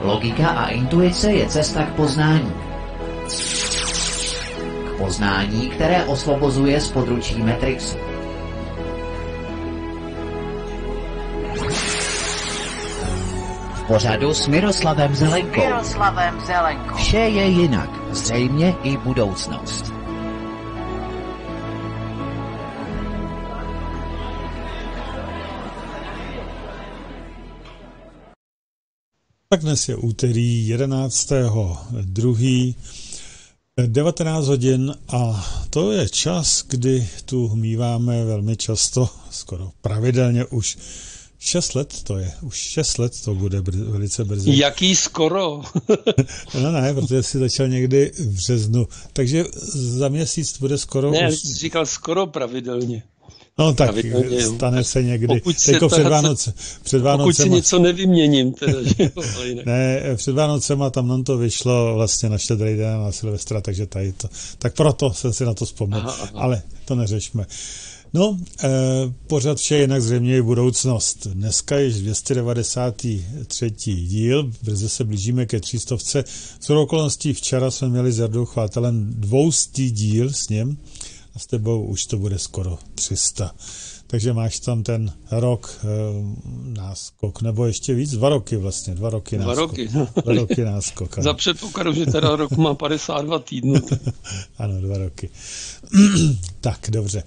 Logika a intuice je cesta k poznání. K poznání, které osvobozuje z područí Matrixu. V pořadu s Miroslavem Zelenkou. Miroslavem Zelenkou. Vše je jinak, zřejmě i budoucnost. Tak dnes je úterý 11. 2. 19 hodin a to je čas, kdy tu míváme velmi často, skoro pravidelně už 6 let to je, už 6 let to bude br- velice brzy. Jaký skoro? no ne, protože jsi začal někdy v březnu, takže za měsíc bude skoro Ne, už... jsi říkal skoro pravidelně. No tak stane se někdy. Pokud se Teďko ta- před, Vánoce, před Pokud si něco nevyměním, teda, že jo, ale jinak. Ne, před Vánocema tam nám to vyšlo vlastně na štědrý den na Silvestra, takže tady to. Tak proto jsem si na to vzpomněl, Aha, aha. ale to neřešme. No, eh, pořád vše jinak zřejmě je budoucnost. Dneska je 293. díl, brzy se blížíme ke 300. Z okolností včera jsme měli s Jardou Chvátelem dvoustý díl s ním a s tebou už to bude skoro 300. Takže máš tam ten rok e, náskok, nebo ještě víc, dva roky vlastně, dva roky Dva náskok. roky. Dva roky náskok. Za předpokladu, že teda rok má 52 týdnů. Ano, dva roky. tak, dobře.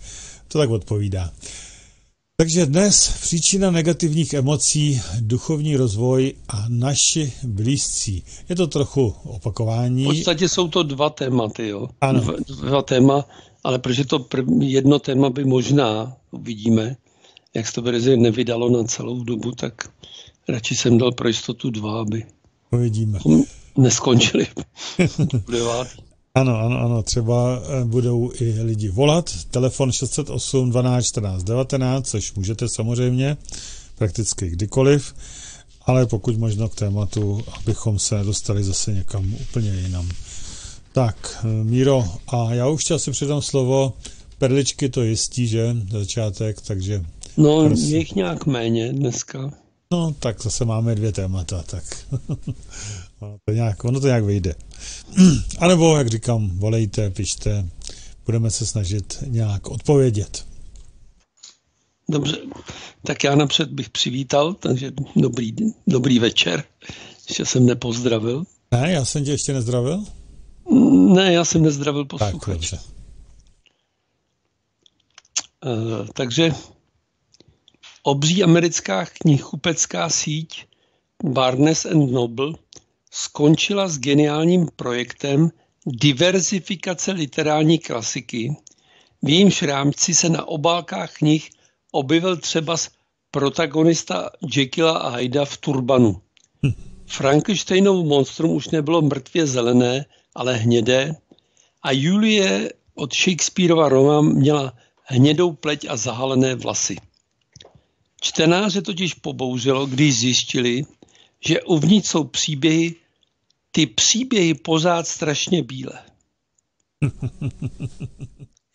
To tak odpovídá. Takže dnes příčina negativních emocí, duchovní rozvoj a naši blízcí. Je to trochu opakování. V podstatě jsou to dva tématy, jo. Ano. Dva, dva téma, ale protože to prv, jedno téma by možná, uvidíme, jak se to verze nevydalo na celou dobu, tak radši jsem dal pro jistotu dva, aby Uvidíme. neskončili. Ano, ano, ano, třeba eh, budou i lidi volat. Telefon 608 12 14 19, což můžete samozřejmě prakticky kdykoliv, ale pokud možno k tématu, abychom se nedostali zase někam úplně jinam. Tak, Míro, a já už ti asi předám slovo. Perličky to jistí, že? Začátek, takže No, Prosím. je jich nějak méně dneska. no, tak zase máme dvě témata, tak ono to nějak, ono to nějak vyjde. A nebo, jak říkám, volejte, pište, budeme se snažit nějak odpovědět. Dobře, tak já napřed bych přivítal, takže dobrý, dobrý večer. Ještě jsem nepozdravil. Ne, já jsem tě ještě nezdravil? Ne, já jsem nezdravil Tak, posluchače. dobře. Uh, takže obří americká knihkupecká síť Barnes and Noble skončila s geniálním projektem diverzifikace literární klasiky, v jejímž rámci se na obálkách knih objevil třeba protagonista Jekylla a Hyda v turbanu. Frankensteinov monstrum už nebylo mrtvě zelené, ale hnědé a Julie od Shakespeareova Roma měla hnědou pleť a zahalené vlasy. Čtenáře totiž pobouřilo, když zjistili, že uvnitř jsou příběhy, ty příběhy pořád strašně bílé.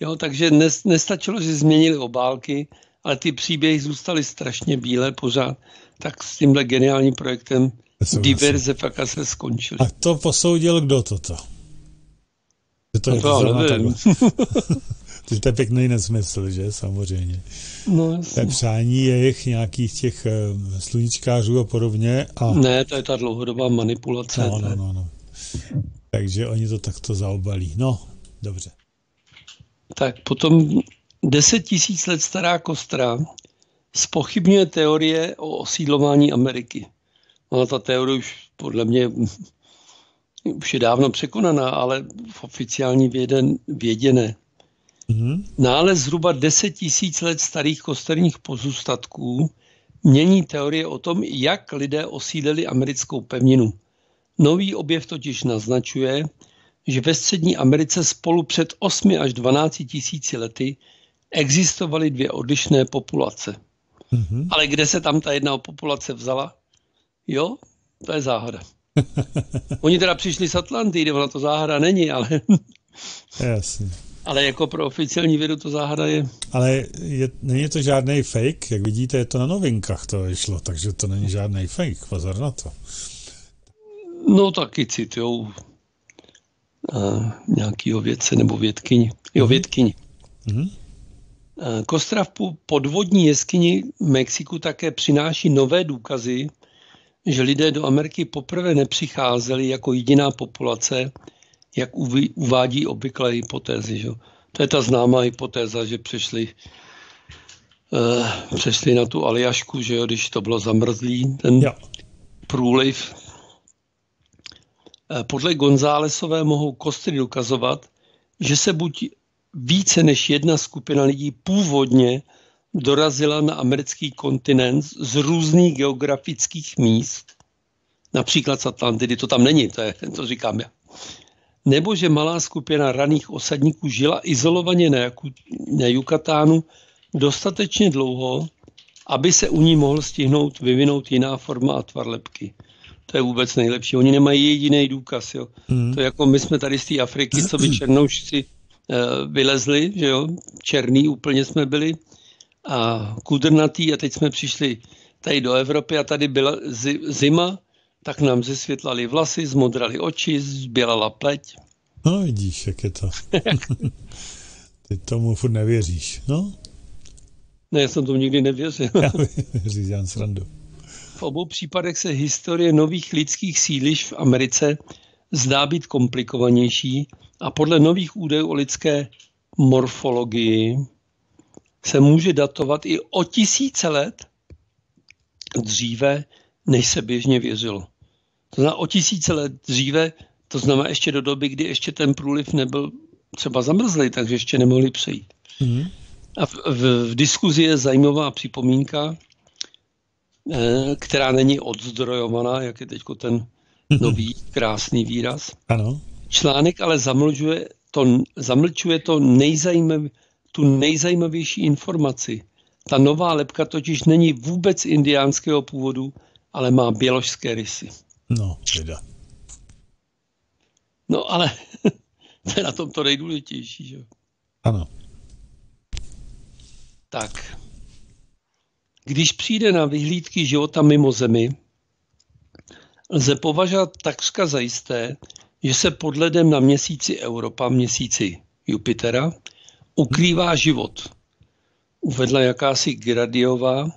Jo, takže nes, nestačilo, že změnili obálky, ale ty příběhy zůstaly strašně bílé pořád. Tak s tímhle geniálním projektem. Diverzifikace skončili. A to posoudil kdo toto? Že to, No je to já nevím. To je pěkný nesmysl, že? Samozřejmě. No, To je jasně. přání jejich nějakých těch eh, sluníčkářů a podobně. A Ne, to je ta dlouhodobá manipulace. no, no, no, no. Takže oni to takto zaobalí. No, dobře. Tak potom 10 tisíc let stará kostra spochybňuje teorie o osídlování Ameriky. Ona ta teorie už podle mě už je dávno překonaná, ale v oficiální vědě, vědě ne. Mhm. Nález zhruba 10 tisíc let starých kosterních pozůstatků mění teorie o tom, jak lidé osídlili americkou pevninu. Nový objev totiž naznačuje, že ve střední Americe spolu před 8 až 12 tisíci lety existovaly dvě odlišné populace. Mhm. Ale kde se tam ta jedna populace vzala? Jo, to je záhada. Oni teda přišli z Atlantidy, ona to záhada není, ale, Jasně. ale jako pro oficiální vědu to záhada je. Ale je, není to žádný fake, jak vidíte, je to na novinkách to vyšlo, takže to není žádný fake, pozor na to. No taky citujou uh, nějakýho vědce nebo vědkyni. Jo, mhm. vědkyni. Mm-hmm. Kostra v podvodní jeskyni v Mexiku také přináší nové důkazy, že lidé do Ameriky poprvé nepřicházeli jako jediná populace, jak uvádí obvyklé hypotézy. Že? To je ta známá hypotéza, že přešli, uh, přešli na tu Aljašku, že jo, když to bylo zamrzlý, ten jo. průliv. Uh, podle Gonzálesové mohou kostry dokazovat, že se buď více než jedna skupina lidí původně dorazila na americký kontinent z různých geografických míst, například z Atlantidy, to tam není, to, je, to říkám já. Nebo že malá skupina raných osadníků žila izolovaně na, na Jukatánu dostatečně dlouho, aby se u ní mohl stihnout vyvinout jiná forma a tvar lepky. To je vůbec nejlepší. Oni nemají jediný důkaz. Jo. Mm. To je jako my jsme tady z té Afriky, co by černoušci Eh, vylezli, že jo, černý úplně jsme byli a kudrnatý a teď jsme přišli tady do Evropy a tady byla zima, tak nám zesvětlali vlasy, zmodrali oči, zbělala pleť. No vidíš, jak je to. Ty tomu furt nevěříš, no? Ne, já jsem tomu nikdy nevěřil. já věřím, dělám srandu. V obou případech se historie nových lidských sídlišť v Americe zdá být komplikovanější a podle nových údajů o lidské morfologii se může datovat i o tisíce let dříve, než se běžně věřilo. To znamená o tisíce let dříve, to znamená ještě do doby, kdy ještě ten průliv nebyl třeba zamrzlý, takže ještě nemohli přejít. Mm. A v, v, v diskuzi je zajímavá připomínka, eh, která není odzdrojovaná, jak je teď ten nový krásný výraz. Ano. Článek ale zamlčuje to, zamlčuje to nejzajímav, tu nejzajímavější informaci. Ta nová lepka totiž není vůbec indiánského původu, ale má běložské rysy. No, teda. No ale to je na tom to nejdůležitější, že? Ano. Tak. Když přijde na vyhlídky života mimo Zemi, lze považovat takřka zajisté, že se pod ledem na měsíci Europa, měsíci Jupitera, ukrývá život. Uvedla jakási Gradiová,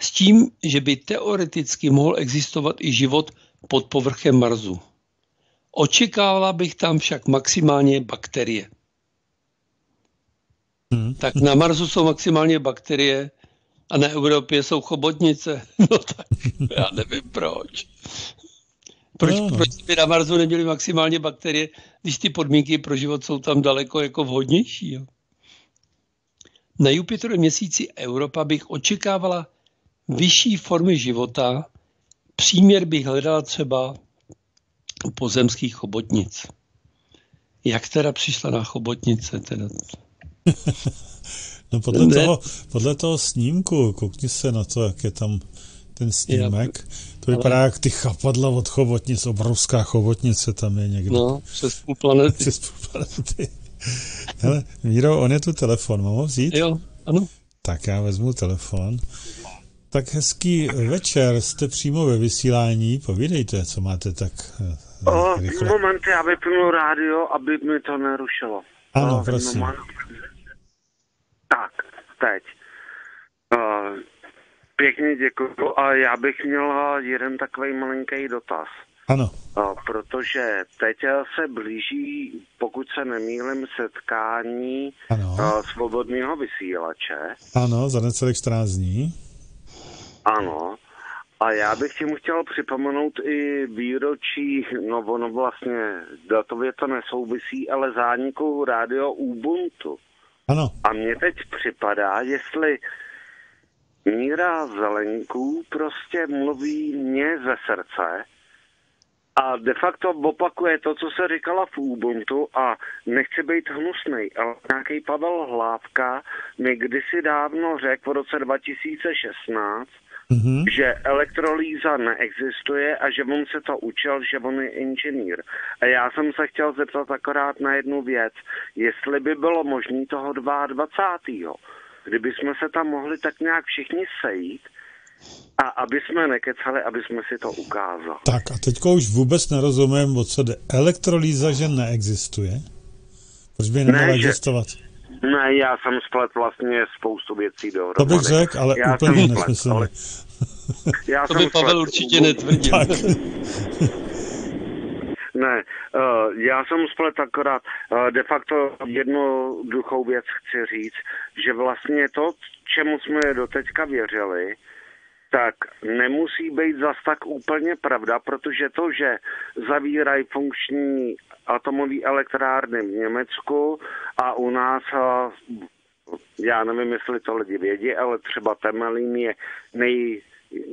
s tím, že by teoreticky mohl existovat i život pod povrchem Marsu. Očekávala bych tam však maximálně bakterie. Hmm. Tak na Marsu jsou maximálně bakterie a na Evropě jsou chobotnice. No tak já nevím proč. Proč, no, proč by na Marsu neměly maximálně bakterie, když ty podmínky pro život jsou tam daleko jako vhodnější? Jo? Na Jupiteru měsíci Europa bych očekávala vyšší formy života. Příměr bych hledala třeba u pozemských chobotnic. Jak teda přišla na chobotnice? Teda? no podle, toho, podle toho snímku, koukni se na to, jak je tam ten snímek. Já, to vypadá ale... jak ty chapadla od chobotnic, obrovská chobotnice tam je někde. No, přes půl planety. přes půl planety. Hele, Míro, on je tu telefon, mám ho vzít? Jo, ano. Tak já vezmu telefon. Tak hezký večer, jste přímo ve vysílání, povídejte, co máte tak eh, o, rychle. Moment, já vypnu rádio, aby mi to nerušilo. Ano, o, prosím. Moment. Tak, teď. Uh, Pěkně děkuji a já bych měl jeden takový malinký dotaz. Ano. Protože teď se blíží, pokud se nemýlim, setkání ano. svobodného vysílače. Ano, za necelých 14 dní. Ano. A já bych tím chtěl připomenout i výročí, no ono vlastně datově to nesouvisí, ale zániku rádio Ubuntu. Ano. A mně teď připadá, jestli Míra Zelenků prostě mluví mě ze srdce a de facto opakuje to, co se říkala v Ubuntu a nechci být hnusný, ale nějaký Pavel Hlávka mi kdysi dávno řekl v roce 2016, mm-hmm. že elektrolýza neexistuje a že on se to učil, že on je inženýr. A já jsem se chtěl zeptat akorát na jednu věc, jestli by bylo možné toho 22 kdyby jsme se tam mohli tak nějak všichni sejít A aby jsme nekecali, aby jsme si to ukázali. Tak a teďko už vůbec nerozumím, o co jde. Elektrolýza, že neexistuje? Proč by nemohla Ne, že- existovat? Ne, já jsem splet vlastně spoustu věcí To dohromady. bych řekl, ale já úplně nesmyslně. ale já To jsem by Pavel splet- určitě netvrdil. Tak, Ne, uh, já jsem splet akorát uh, de facto jednoduchou věc chci říct, že vlastně to, čemu jsme doteďka věřili, tak nemusí být zas tak úplně pravda, protože to, že zavírají funkční atomové elektrárny v Německu a u nás, já nevím, jestli to lidi vědí, ale třeba Temelín je nej,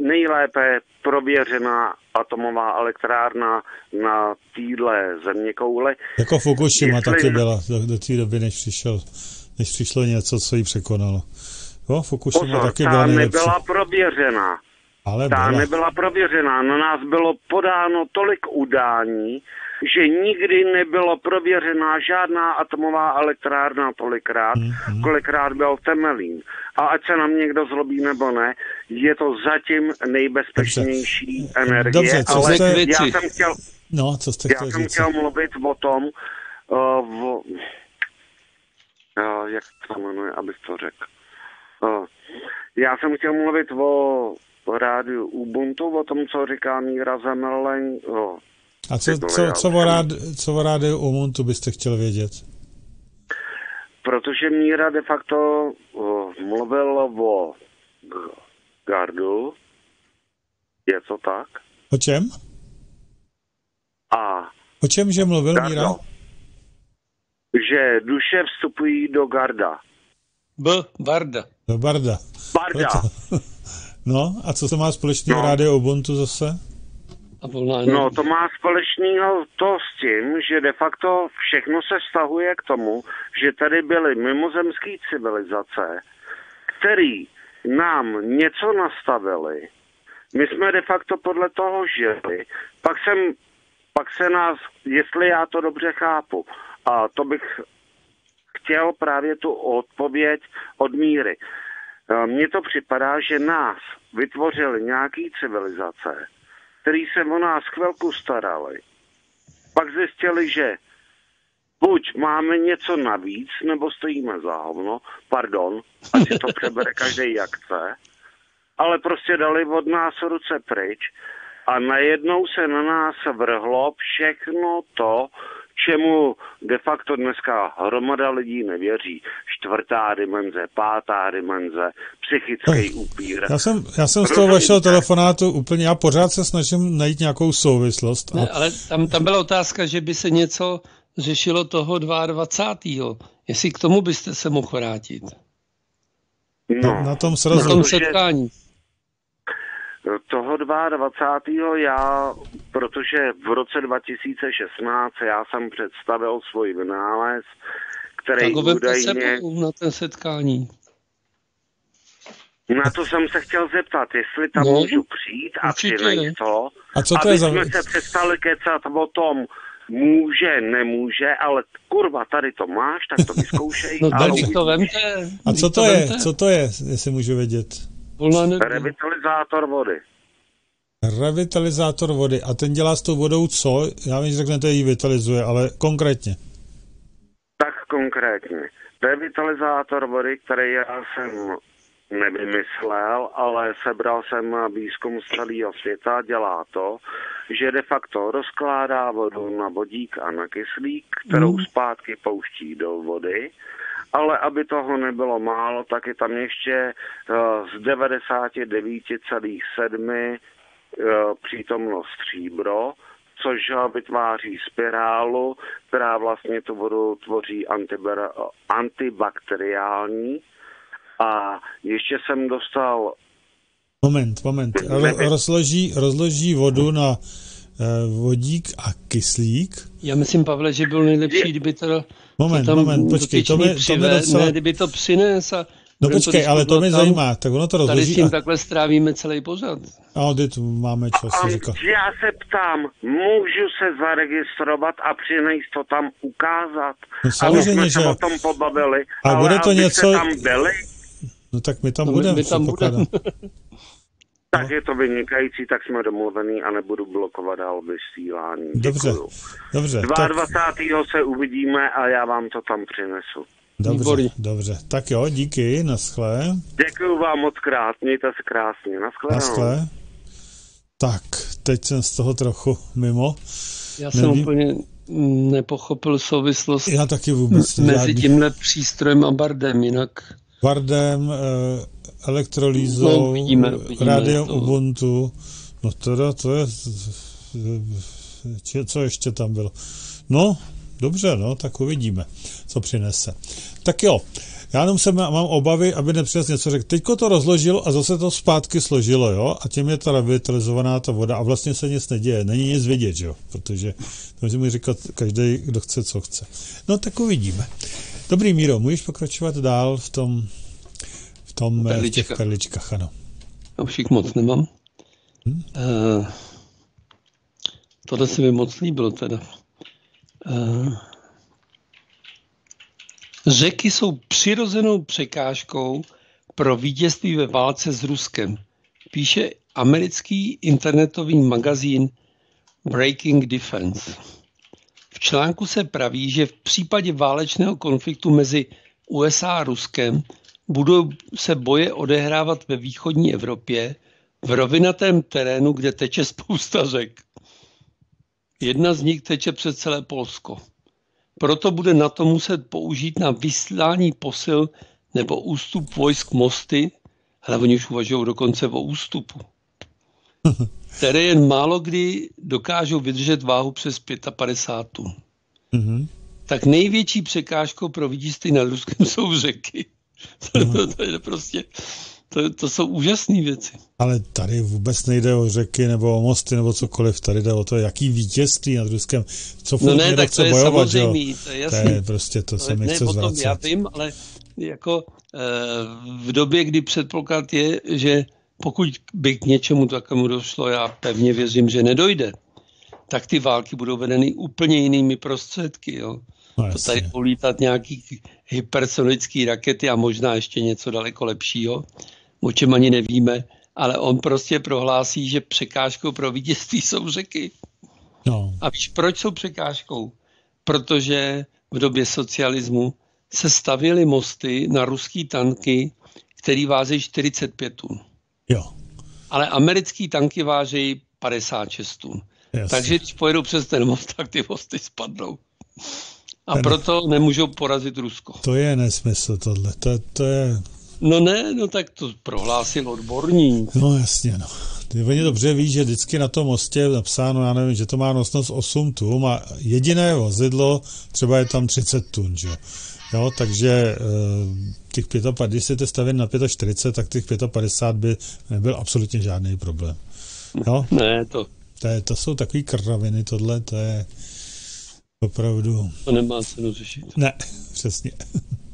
nejlépe prověřená atomová elektrárna na týdle země koule. jako Fukushima Jestli- taky byla do, do té doby, než, přišel, než přišlo něco, co ji překonalo. Jo, Fukushima Pozor, taky ta byla nejlepší. nebyla prověřená. Ale Ta byla. nebyla prověřená. Na nás bylo podáno tolik udání, že nikdy nebylo prověřená žádná atomová elektrárna tolikrát, Mhm. kolikrát byl Temelín. A ať se nám někdo zlobí nebo ne, je to zatím nejbezpečnější energie. Dobře, co ale jste- já jsem chtěl, No, co jste já jsem říct? chtěl mluvit o tom, uh, v, uh, jak se to jmenuje, abych to řekl. Uh, já jsem chtěl mluvit o, o rádiu Ubuntu, o tom, co říká Míra Zemeleń. Uh, A co, co, co, o rád, co o rádiu Umuntu byste chtěl vědět? protože Míra de facto uh, mluvil o Gardu, je to tak? O čem? A O čem, že mluvil Míra? Gardo, že duše vstupují do Garda. B. Barda. Do Barda. Barda. Proto- No, a co to má společného No. rádio Ubuntu zase? A volná No, to má společného to s tím, že de facto všechno se vztahuje k tomu, že tady byly mimozemské civilizace, který nám něco nastavili. My jsme de facto podle toho žili. Pak jsem, pak se nás, jestli já to dobře chápu, a to bych chtěl právě tu odpověď od míry. E, Mně to připadá, že nás vytvořili nějaký civilizace, který se o nás chvilku starali. Pak zjistili, že buď máme něco navíc, nebo stojíme za hovno, pardon, ať si to přebere každý jak chce, ale prostě dali od nás ruce pryč a najednou se na nás vrhlo všechno to, čemu de facto dneska hromada lidí nevěří. Čtvrtá dimenze, pátá dimenze, psychický upír. Já jsem, já jsem z toho vašeho telefonátu úplně, já pořád se snažím najít nějakou souvislost. Ne, A ale tam, tam byla otázka, že by se něco řešilo toho 22. Jestli k tomu byste se mohl vrátit. na, na tom Na srazu. tom Protože- setkání. Toho 22. já, protože v roce 2016 já jsem představil svůj vynález, který Tak údajně... sebou na ten setkání. Na to jsem se chtěl zeptat, jestli tam No, můžu přijít a přinést to, A co to aby je za... jsme se přestali kecat o tom, může, nemůže, ale kurva, tady to máš, tak to vyzkoušej. No a to vemte. A co vždyť to je? vemte. Co to je, jestli můžu vědět? Volná energie. Revitalizátor vody. Revitalizátor vody. A ten dělá s tou vodou co? Já vím, že řeknete, ji vitalizuje, ale konkrétně. Tak konkrétně. Revitalizátor vody, který já jsem nevymyslel, ale sebral jsem na výzkum z celého světa, dělá to, že de facto rozkládá vodu na vodík a na kyslík, kterou zpátky pouští do vody, ale aby toho nebylo málo, tak je tam ještě uh, z 99,7 uh, přítomnost stříbro, což vytváří spirálu, která vlastně tu vodu tvoří antibakteriální. A ještě jsem dostal Moment, moment. Ro- rozloží, rozloží vodu na eh, vodík a kyslík. Já myslím, Pavle, že byl nejlepší, kdyby to Moment, tam moment, počkej, to mi, to mi přive, docela... ne, kdyby to přines a No počkej, ale to mě tam. zajímá, tak ono to Tady s rozloží tím a, takhle strávíme celý pořad. a kdy tu máme čas, A říkal. já se ptám, můžu se zaregistrovat a přinést to tam ukázat? No samozřejmě, jsme že se o tom pobavili. A ale bude to něco- tam byli, No tak my tam No, budeme, my tam. Tak je to vynikající, tak jsme domluvený a nebudu blokovat dál vysílání. Dobře, Děkuju. dobře. Tak, 22. se uvidíme a já vám to tam přinesu. dobře, Výborně. dobře. Tak jo, díky, naschle. Děkuju vám moc krát, mějte se krásně. Naschledanou. Naschle. Tak, teď jsem z toho trochu mimo. Já jsem Nevím. úplně nepochopil souvislost Já taky vůbec mezi žádný. tímhle přístrojem a bardem, jinak Bardem, eh, elektrolýzou, No, uvidíme, rádiem to- Ubuntu. No teda to je... či- Co ještě tam bylo? No, dobře, no, tak uvidíme, co přinese. Tak jo, já jenom jsem, mám obavy, aby nepřines něco řekl. Teďko to rozložilo a zase to zpátky složilo, jo, a tím je ta revitalizovaná ta voda a vlastně se nic neděje, není nic vidět, jo, protože to může mi říkat každý, kdo chce, co chce. No, tak uvidíme. Dobrý, Míro, můžeš pokračovat dál v tom, v tom, eh, v těch Perličkách. ano. já už jich moc nemám. Hm? Uh, tohle se mi moc líbilo teda. Uh, řeky jsou přirozenou překážkou pro vítězství ve válce s Ruskem, píše americký internetový magazín Breaking Defense. V článku se praví, že v případě válečného konfliktu mezi USA a Ruskem budou se boje odehrávat ve východní Evropě v rovinatém terénu, kde teče spousta řek. Jedna z nich teče přes celé Polsko. Proto bude na to muset použít na vyslání posil nebo ústup vojsk mosty, ale oni už uvažují dokonce o ústupu, které jen málo kdy dokážou vydržet váhu přes 55 tun. Mhm. Tak největší překážkou pro vítězství nad Ruskem jsou řeky. To, to, to je prostě, to, to jsou úžasné věci. Ale tady vůbec nejde o řeky nebo o mosty nebo cokoliv, tady jde o to, jaký vítězství nad Ruskem, co No ne, tak to je bojovat, samozřejmě, to je To jasný. je prostě, to se mi chce tom já zvracet. vím, ale jako eh, v době, kdy předpoklad je, že pokud by k něčemu takovému došlo, já pevně věřím, že nedojde, tak ty války budou vedeny úplně jinými prostředky. Jo. No To tady jasně. budou lítat nějaký hypersonické rakety a možná ještě něco daleko lepšího, o čem ani nevíme, ale on prostě prohlásí, že překážkou pro vítězství jsou řeky. No, A víš, proč jsou překážkou? Protože v době socialismu se stavěly mosty na ruský tanky, který váží 45 tun. Jo, Ale americký tanky váží 56 tun. jasně. Takže když pojedou přes ten most, tak ty mosty spadnou. A Ten- proto nemůžou porazit Rusko. To je nesmysl tohle, to, to je, No ne, no tak to prohlásil odborník. no jasně, no. Ty oni dobře ví, že vždycky na tom mostě je napsáno, já nevím, že to má nosnost 8 tun a jediné vozidlo třeba je tam 30 tun, že jo. Jo, takže eh, těch 55, když jste stavěn na 45, tak těch 55 by nebyl absolutně žádný problém. Jo, Ne, to, to, je, to jsou takové kraviny, tohle, to je opravdu, to nemá cenu řešit. ne, přesně.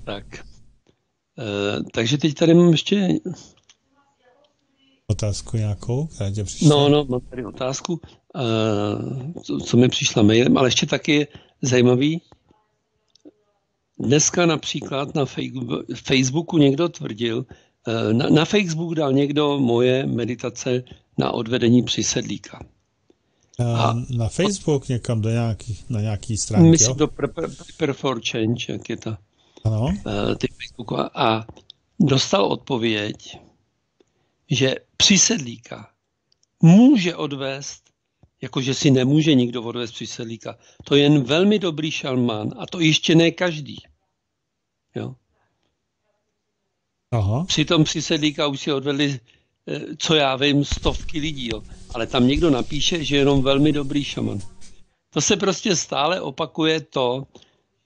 Tak. E, takže teď tady mám ještě Otázku nějakou, která tě přišla? No, no, mám tady otázku, uh, co, co mi přišla mailem, ale ještě taky zajímavý. Dneska například na Facebooku někdo tvrdil, uh, na, na Facebook dal někdo moje meditace na odvedení přisedlíka. a, na Facebook někam do nějaký, na nějaký stránky, Myslím jo? do Prepare for Change, jak je ta, Ano, uh, ty Facebooku. A dostal odpověď, že přisedlíka může odvést, jakože si nemůže nikdo odvést přisedlíka. To je jen velmi dobrý šalmán a to ještě ne každý. Jo. aha, Přitom přisedlíka už si odvedli, eh, co já vím, stovky lidí. Jo. Ale tam někdo napíše, že je jenom velmi dobrý šaman. To se prostě stále opakuje to,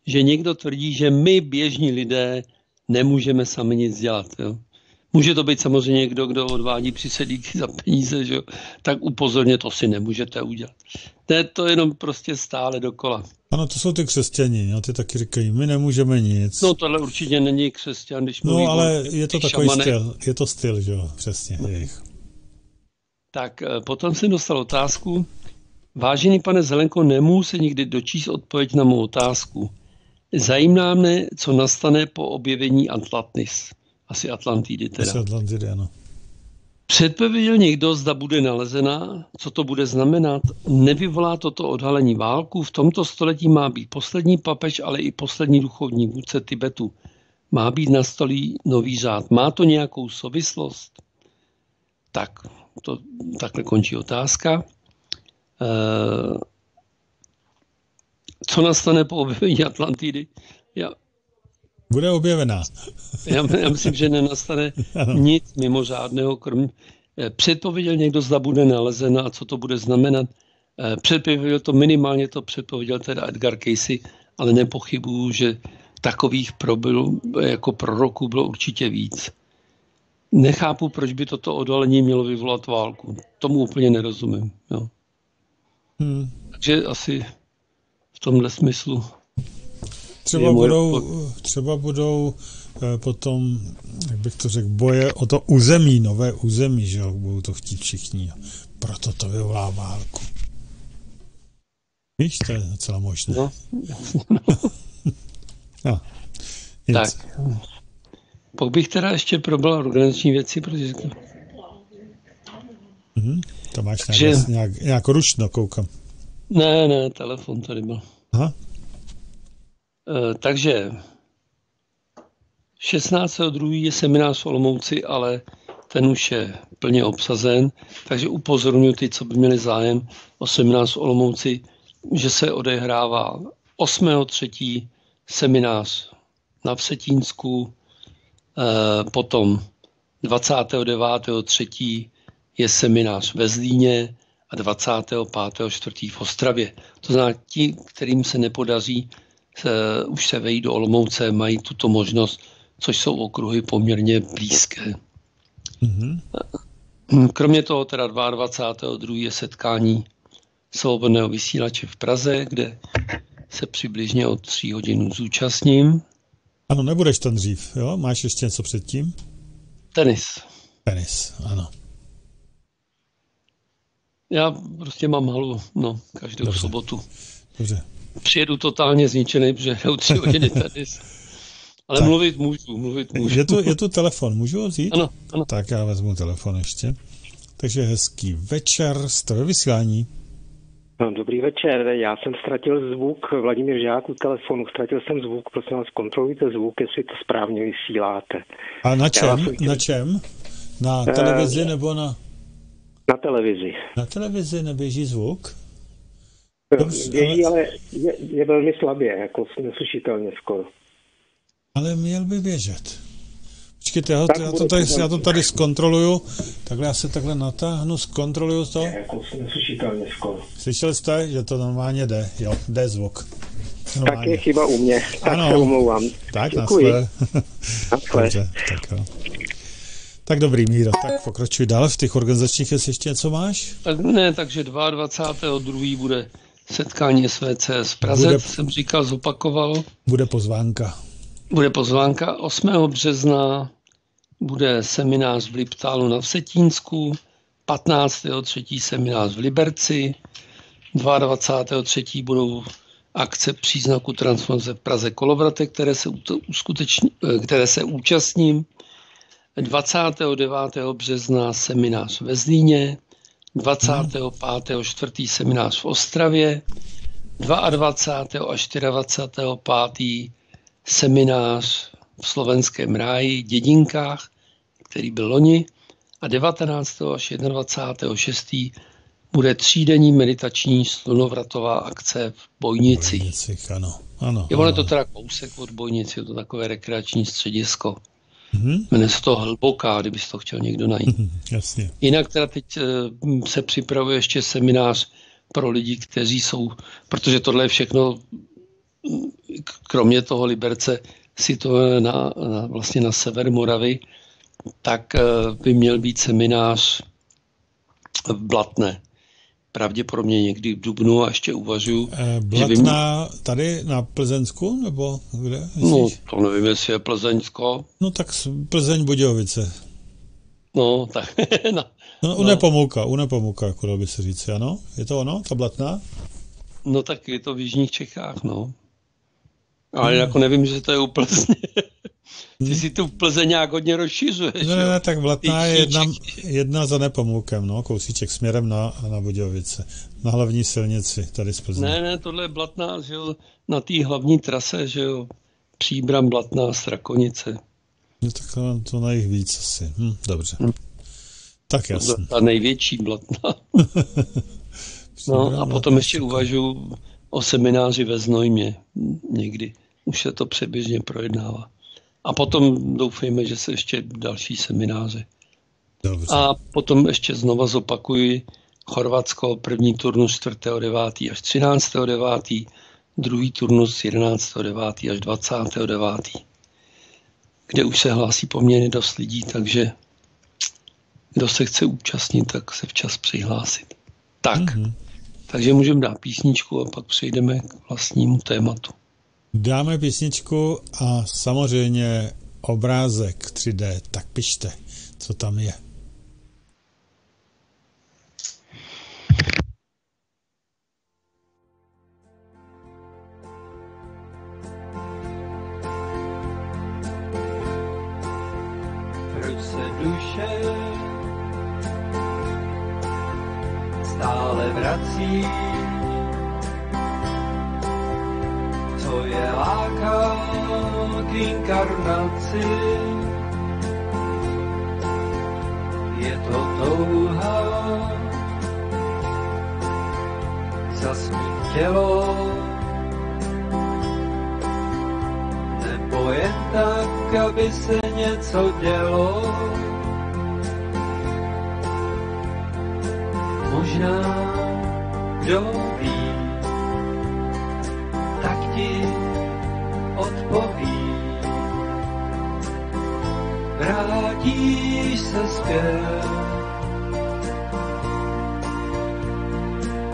že někdo tvrdí, že my běžní lidé nemůžeme sami nic dělat. Jo. Může to být samozřejmě někdo, kdo odvádí přisedlíky za peníze, že jo? tak upozorně to si nemůžete udělat. Ne, to jenom prostě stále dokola. ano, to jsou ty křesťani, jo? ty taky říkají, my nemůžeme nic. No tohle určitě není křesťan, když No, mluví ale o je to takový šamanech. styl, je to styl, že jo, přesně, jejich. Tak eh, potom jsem dostal otázku. Vážený pane Zelenko, nemůžu se nikdy dočíst odpověď na mou otázku. Zajímá mne, co nastane po objevení Atlantis. Asi Atlantidy teda. Asi Atlantidy, ano. Předpověděl někdo, zda bude nalezená, co to bude znamenat? Nevyvolá toto odhalení válku? V tomto století má být poslední papež, ale i poslední duchovní vůdce Tibetu. Má být na stolí nový řád. Má to nějakou souvislost? Tak, to takhle končí otázka. E, co nastane po objevení Atlantidy? Bude objevená. Já, já myslím, že nenastane ano. nic mimořádného, krom eh, předpověděl někdo, zda bude nalezena a co to bude znamenat. Eh, předpověděl to minimálně, to předpověděl teda Edgar Casey, ale nepochybuju, že takových probyl, jako proroků bylo určitě víc. Nechápu, proč by toto odhalení mělo vyvolat válku. Tomu úplně nerozumím. Jo. Hmm. Takže asi v tomhle smyslu Třeba budou, třeba budou eh, potom, jak bych to řekl, boje o to území, nové území, že jo, budou to chtít všichni. Proto to vyvolá válku. Víš, to je docela možné. No. no. Tak. Pak bych teda ještě probral organizační věci, protože... Mm-hmm. To máš Takže... nějak, nějak, nějak ručno, koukám. Ne, ne, telefon tady byl. Aha. Eh, takže 16.2. je seminář v Olomouci, ale ten už je plně obsazen, takže upozorňuji ty, co by měli zájem o seminář v Olomouci, že se odehrává 8.3. seminář na Vsetínsku, eh, potom 29.3. je seminář ve Zlíně a 25.4. v Ostravě. To znamená, ti, kterým se nepodaří se, už se vejí do Olomouce, mají tuto možnost, což jsou okruhy poměrně blízké. Mm-hmm. Kromě toho teda 22. je setkání svobodného vysílače v Praze, kde se přibližně od tří hodin zúčastním. Ano, nebudeš tam dřív, jo? Máš ještě něco předtím? Tenis. Tenis, ano. Já prostě mám halu, no, každou Dobře. sobotu. Dobře přijedu totálně zničený, protože hraju tři hodiny tenis. Ale tak. mluvit můžu, mluvit můžu. Je tu, je tu telefon, můžu ho vzít? Ano, ano. Tak já vezmu telefon ještě. Takže hezký večer, jste ve vysílání. No, dobrý večer, já jsem ztratil zvuk, Vladimír Žák u telefonu, ztratil jsem zvuk, prosím vás, kontrolujte zvuk, jestli to správně vysíláte. A na čem? Chtěl... Na čem? Na uh, televizi nebo na... Na televizi. Na televizi neběží zvuk? Běží, ale je, je velmi slabě, jako neslyšitelně skoro. Ale měl by běžet. Počkejte, já, já, to tady, já to tady zkontroluju. Takhle já se takhle natáhnu, zkontroluju to. Je, jako neslyšitelně skoro. Slyšeli jste, že to normálně jde? Jo, jde zvuk. Normálně. Tak je chyba u mě. Tak ano. se omlouvám. Tak, Děkuji. Dobře, tak jo. Tak dobrý, Míro, tak pokračuj dál v těch organizačních, jestli ještě něco máš? Tak ne, takže 22. bude setkání SVC z Praze, bude, jsem říkal, zopakoval. Bude pozvánka. Bude pozvánka. 8. března bude seminář v Liptálu na Vsetínsku, 15. 3. seminář v Liberci, 22. 3. budou akce příznaku transformace v Praze Kolovratek, které se, uskuteční, které se účastním. 29. března seminář ve Zlíně, 25. čtvrtý seminář v Ostravě, 22. a 24. seminář v slovenském ráji, Dědinkách, který byl loni, a 19. až 21. 6. bude třídenní meditační slunovratová akce v Bojnici. Bojnici ano. ano, je ono to teda kousek od Bojnici, je to takové rekreační středisko. Mm-hmm. Jmenuje se to Hlboká, kdyby to chtěl někdo najít. Mm-hmm, jasně. Jinak teda teď eh, se připravuje ještě seminář pro lidi, kteří jsou, protože tohle je všechno, kromě toho Liberce, situované na, na, vlastně na sever Moravy, tak eh, by měl být seminář v Blatné pravděpodobně někdy v Dubnu a ještě uvažuju. Eh, Blatná by... tady na Plzeňsku, nebo kde? Myslíš? No, to nevím, jestli je Plzeňsko. No tak Plzeň Budějovice. No, tak. no, no, u Nepomouka, u Nepomouka, jako by se říct, ano? Je to ono, ta Blatná? No tak je to v Jižních Čechách, no. Ale hmm. jako nevím, že to je u Plzně. Ty si tu Plzeň nějak hodně rozšiřuješ. Ne, ne, ne, tak Blatná je jedna, jedna za Nepomůkem, no, kousíček směrem na, na Budějovice, na hlavní silnici tady z Plzně. Ne, ne, tohle je Blatná, že jo, na té hlavní trase, že jo, Příbram, Blatná, Strakonice. No tak to, to na jich víc asi. Hm, dobře. Hm. Tak jasně. Ta největší Blatná. no a potom ještě uvažuji o semináři ve Znojmě někdy. Už se to přeběžně projednává. A potom doufejme, že se ještě další semináře. Dobře. A potom ještě znova zopakuji Chorvatsko, první turnus 4.9. až 13.9., druhý turnus 11.9. až 29. kde už se hlásí poměrně dost lidí, takže kdo se chce účastnit, tak se včas přihlásit. Tak, mm-hmm. takže můžeme dát písničku a pak přejdeme k vlastnímu tématu. Dáme písničku a samozřejmě obrázek 3D, tak pište, co tam je. Stále vrací láká k inkarnaci. Je to touha zasnít tělo, nebo jen tak, aby se něco dělo. Možná, kdo ví, Vrátíš se zpět,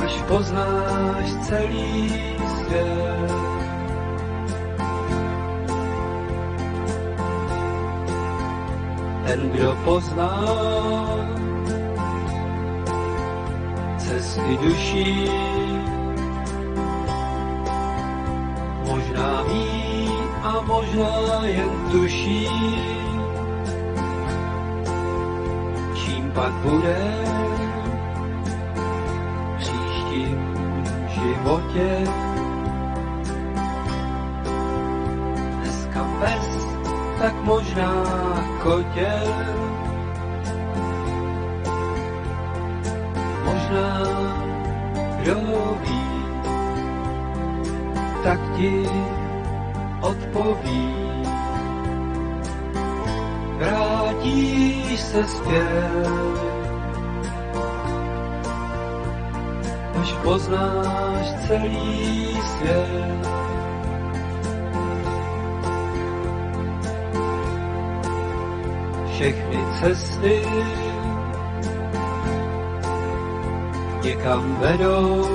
až poznáš celý svět. Ten, kdo pozná cesty duší, možná ví a možná jen tuší, pak bude v příštím životě. Dneska bez, tak možná kotě. Možná, kdo ví, tak ti odpoví. Se zpět, až poznáš celý svět. Všechny cesty někam vedou,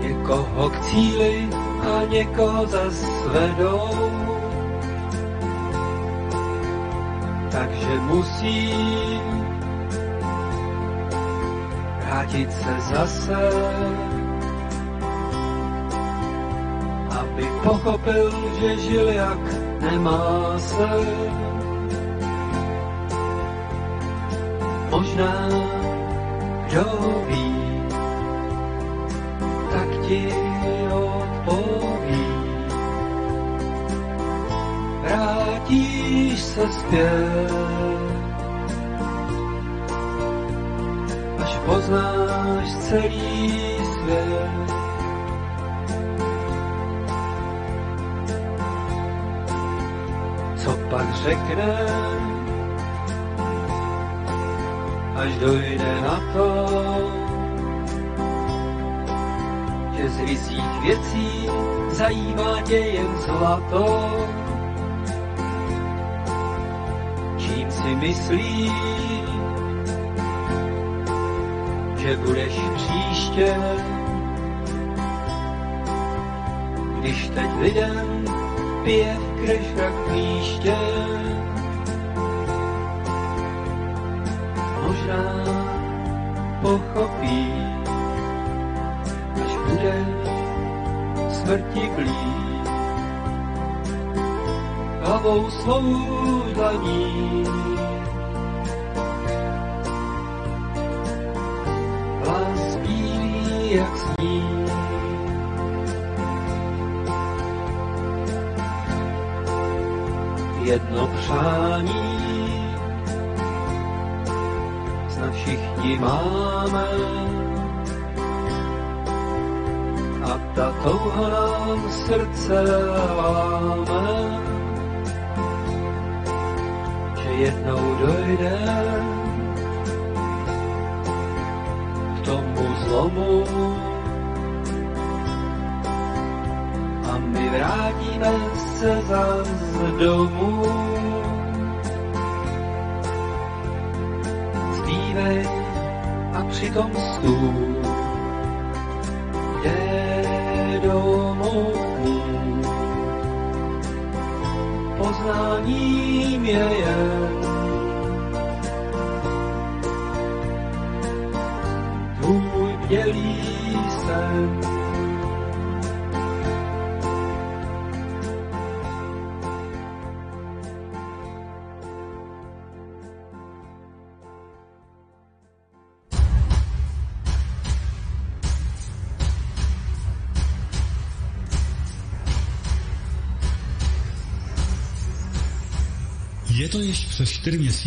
někoho k cíli a někoho zas vedou. Takže musím vrátit se zase, aby pochopil, že žil jak nemá se. Možná, kdo ví, ti odpoví. Vrátíš se zpět, poznáš celý svět. Co pak řekne, až dojde na to, že z rizích věcí zajímá tě jen zlato. Čím si myslí, že budeš příště, když teď lidem pije v krešrach příště. Možná pochopí, bude smrti blíž. pravou svou dlaní. Máme a ta touha nám srdce láme, že jednou dojde k tomu zlomu. A my vrátíme se zas domů. A přitom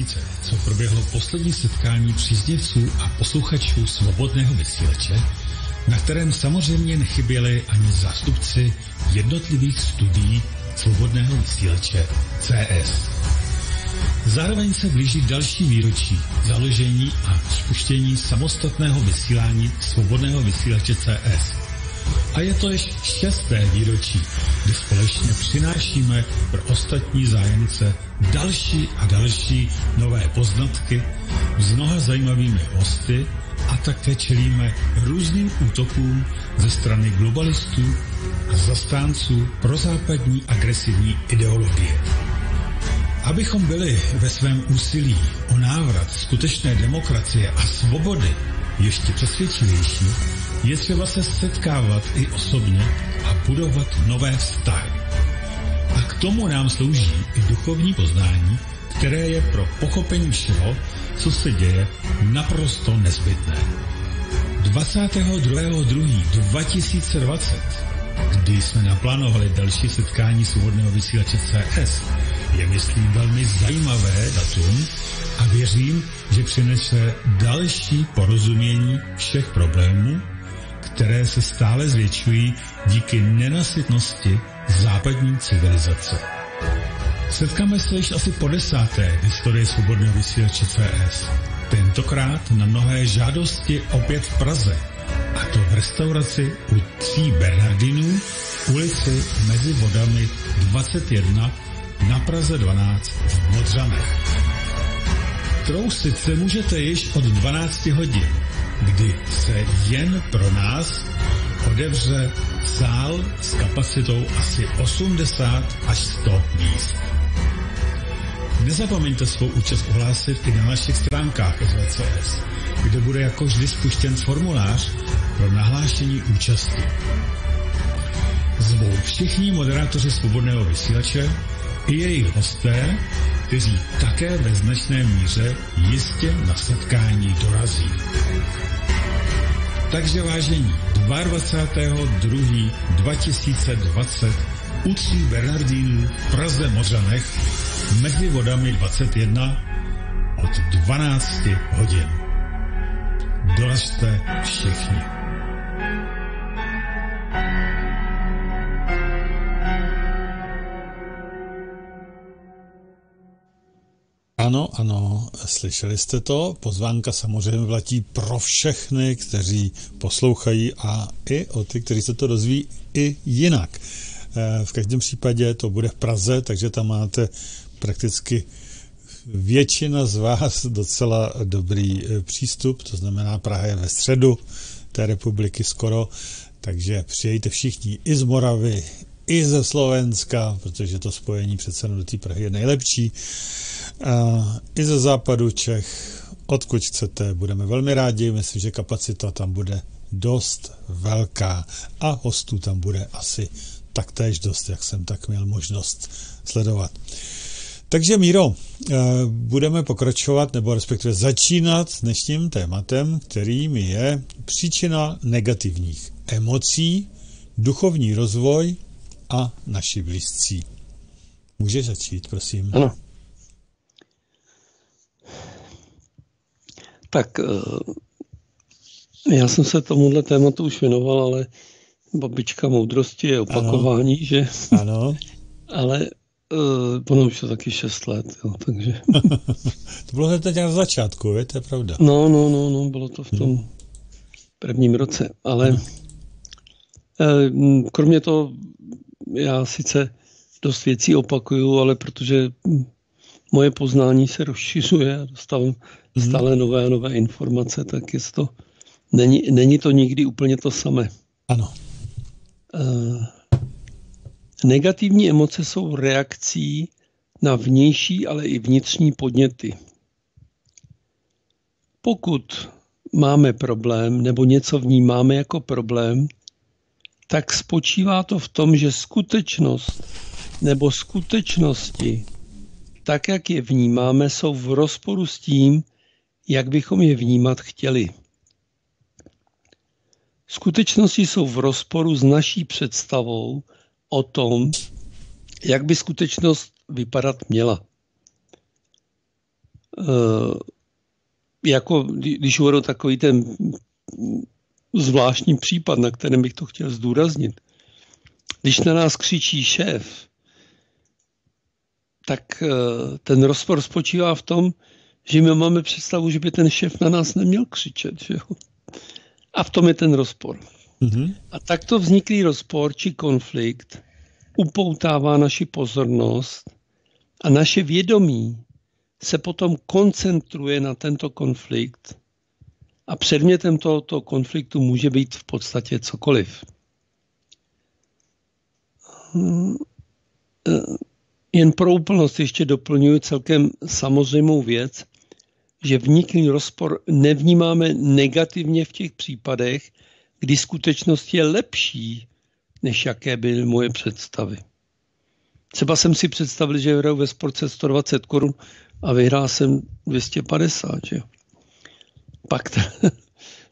měsíce, co proběhlo poslední setkání příznivců a posluchačů svobodného vysílače, na kterém samozřejmě nechyběli ani zástupci jednotlivých studií svobodného vysílače CS. Zároveň se blíží další výročí založení a spuštění samostatného vysílání svobodného vysílače CS. A je to již šesté výročí, kdy společně přinášíme pro ostatní zájemce další a další nové poznatky s mnoha zajímavými hosty a také čelíme různým útokům ze strany globalistů a zastánců prozápadní agresivní ideologie. Abychom byli ve svém úsilí o návrat skutečné demokracie a svobody ještě přesvědčivější, je třeba se setkávat i osobně budovat nové vztahy. A k tomu nám slouží i duchovní poznání, které je pro pochopení všeho, co se děje, naprosto nezbytné. 22.2.2020, kdy jsme naplánovali další setkání svobodného vysílače CS, je myslím velmi zajímavé datum a věřím, že přinese další porozumění všech problémů, které se stále zvětšují díky nenasytnosti západní civilizace. Setkáme se již asi po desáté historii svobodného vysílače CS. Tentokrát na mnohé žádosti opět v Praze, a to v restauraci u Tří Bernardinů, ulici mezi vodami 21 na Praze 12 v Modřanech. Trousit se můžete již od 12 hodin, kdy se jen pro nás otevře sál s kapacitou asi 80 až 100 míst. Nezapomeňte svou účast ohlásit i na našich stránkách SVCS, kde bude jako vždy spuštěn formulář pro nahlášení účasti. Zvou všichni moderátoři svobodného vysílače i jejich hosté, kteří také ve značné míře jistě na setkání dorazí. Takže vážení, 22.2.2020 u tří Bernardínů v Praze Mořanech mezi vodami 21 od 12 hodin. Doražte všichni. Ano, ano, slyšeli jste to. Pozvánka samozřejmě platí pro všechny, kteří poslouchají a i o ty, kteří se to dozví i jinak. Eh, v každém případě to bude v Praze, takže tam máte prakticky většina z vás docela dobrý eh, přístup, to znamená Praha je ve středu té republiky skoro, takže přijejte všichni i z Moravy, i ze Slovenska, protože to spojení přece do té Prahy je nejlepší i ze západu Čech, odkud chcete, budeme velmi rádi, myslím, že kapacita tam bude dost velká a hostů tam bude asi taktéž dost, jak jsem tak měl možnost sledovat. Takže Míro, eh, budeme pokračovat, nebo respektive začínat dnešním tématem, kterým je příčina negativních emocí, duchovní rozvoj a naši blízcí. Můžeš začít, prosím. Ano. Tak eh, já jsem se tomuhle tématu už věnoval, ale babička moudrosti je opakování, ano. že? Ano. ale uh, ono už to taky 6 let, jo, takže... to bylo teď na začátku, je, to je pravda. No, no, no, no, bylo to v tom hmm. prvním roce, ale uh, kromě toho já sice dost věcí opakuju, ale protože moje poznání se rozšiřuje a dostávám hmm. Stále nové a nové informace, tak je to, není, není to nikdy úplně to samé. Ano. Uh, negativní emoce jsou reakcí na vnější, ale i vnitřní podněty. Pokud máme problém nebo něco vnímáme jako problém, tak spočívá to v tom, že skutečnost nebo skutečnosti, tak jak je vnímáme, jsou v rozporu s tím, jak bychom je vnímat chtěli. Skutečnosti jsou v rozporu s naší představou o tom, jak by skutečnost vypadat měla. E, jako když uvedu takový ten zvláštní případ, na kterém bych to chtěl zdůraznit. Když na nás křičí šéf, tak e, ten rozpor spočívá v tom, že my máme představu, že by ten šéf na nás neměl křičet. Že jo? A v tom je ten rozpor. Mm-hmm. A takto vzniklý rozpor či konflikt upoutává naši pozornost a naše vědomí se potom koncentruje na tento konflikt a předmětem tohoto konfliktu může být v podstatě cokoliv. Jen pro úplnost ještě doplňuji celkem samozřejmou věc, že vniklý rozpor nevnímáme negativně v těch případech, kdy skutečnost je lepší, než jaké byly moje představy. Třeba jsem si představil, že hraju ve sportce 120 korun a vyhrál jsem 250. Že? Pak ten,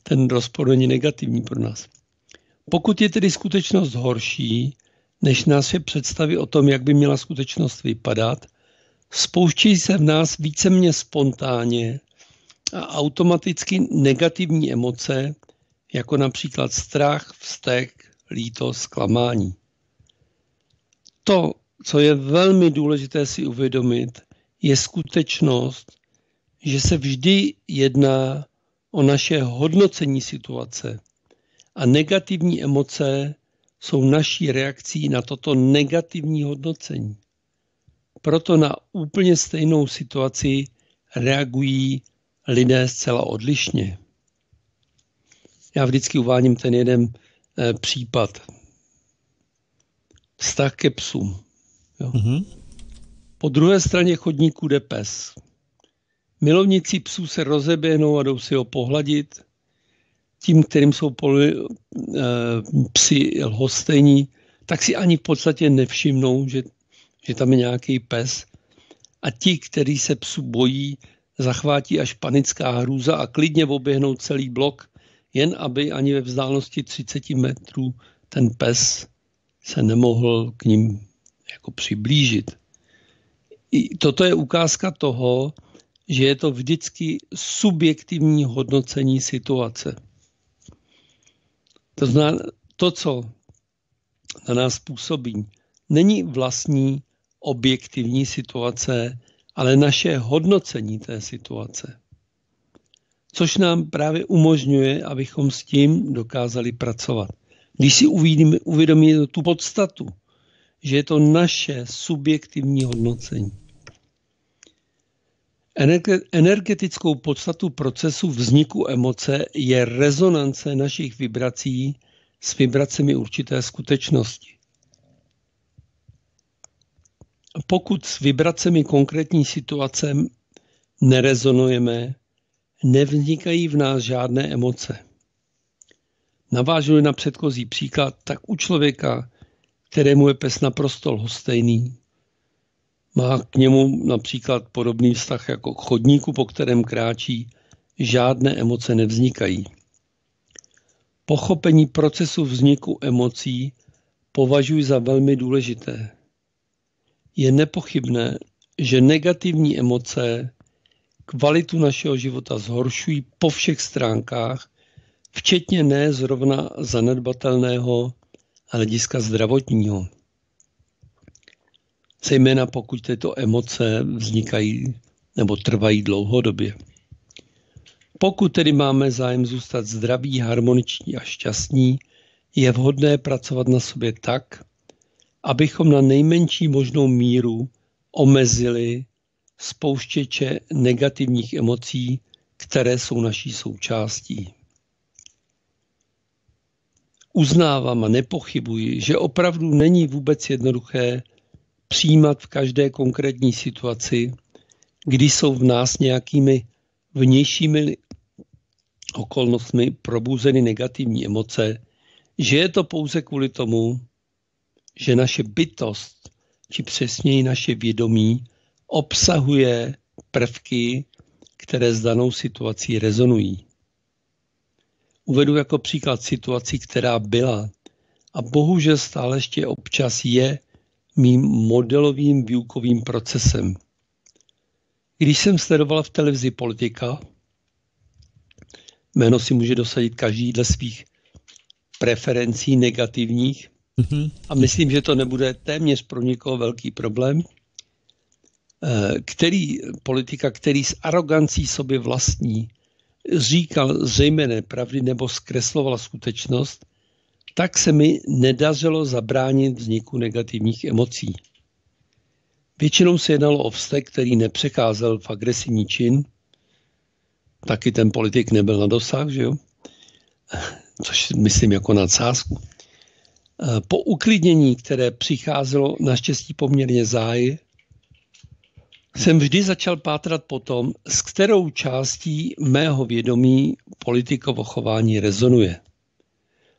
ten rozpor není negativní pro nás. Pokud je tedy skutečnost horší, než naše představy o tom, jak by měla skutečnost vypadat, spouštějí se v nás víceméně spontánně a automaticky negativní emoce, jako například strach, vztek, lítost, zklamání. To, co je velmi důležité si uvědomit, je skutečnost, že se vždy jedná o naše hodnocení situace a negativní emoce jsou naší reakcí na toto negativní hodnocení. Proto na úplně stejnou situaci reagují lidé zcela odlišně. Já vždycky uvádím ten jeden eh, případ. Vztah ke psům. Jo. Mm-hmm. Po druhé straně chodníku jde pes. Milovníci psů se rozeběhnou a jdou si ho pohladit. Tím, kterým jsou poli, e, psi lhostejní, tak si ani v podstatě nevšimnou, že, že tam je nějaký pes. A ti, kteří se psu bojí, zachvátí až panická hrůza a klidně oběhnou celý blok, jen aby ani ve vzdálenosti 30 metrů ten pes se nemohl k ním jako přiblížit. I toto je ukázka toho, že je to vždycky subjektivní hodnocení situace. To znamená, to, co na nás působí, není vlastní objektivní situace, ale naše hodnocení té situace. Což nám právě umožňuje, abychom s tím dokázali pracovat. Když si uvědomíme, uvědomíme tu podstatu, že je to naše subjektivní hodnocení. Energetickou podstatu procesu vzniku emoce je rezonance našich vibrací s vibracemi určité skutečnosti. Pokud s vibracemi konkrétní situace nerezonujeme, nevznikají v nás žádné emoce. Navážu na předchozí příklad, tak u člověka, kterému je pes naprosto lhostejný. Má k němu například podobný vztah jako k chodníku, po kterém kráčí, žádné emoce nevznikají. Pochopení procesu vzniku emocí považuji za velmi důležité. Je nepochybné, že negativní emoce kvalitu našeho života zhoršují po všech stránkách, včetně ne zrovna zanedbatelného hlediska zdravotního. Zejména pokud tyto emoce vznikají nebo trvají dlouhodobě. Pokud tedy máme zájem zůstat zdraví, harmoniční a šťastní, je vhodné pracovat na sobě tak, abychom na nejmenší možnou míru omezili spouštěče negativních emocí, které jsou naší součástí. Uznávám a nepochybuji, že opravdu není vůbec jednoduché přijímat v každé konkrétní situaci, kdy jsou v nás nějakými vnějšími okolnostmi probuzeny negativní emoce, že je to pouze kvůli tomu, že naše bytost, či přesněji naše vědomí, obsahuje prvky, které s danou situací rezonují. Uvedu jako příklad situaci, která byla a bohužel stále ještě občas je mým modelovým výukovým procesem. Když jsem sledoval v televizi politika, jméno si může dosadit každý dle svých preferencí negativních mm-hmm. a myslím, že to nebude téměř pro nikoho velký problém, eh, který politika, který s arogancí sobě vlastní říkal zejména pravdy nebo zkresloval skutečnost, tak se mi nedařilo zabránit vzniku negativních emocí. Většinou se jednalo o vztek, který nepřecházel v agresivní čin. Taky ten politik nebyl na dosah, že jo? Což myslím jako nadsázku. Po uklidnění, které přicházelo naštěstí poměrně záji, jsem vždy začal pátrat po tom, s kterou částí mého vědomí politikovo chování rezonuje.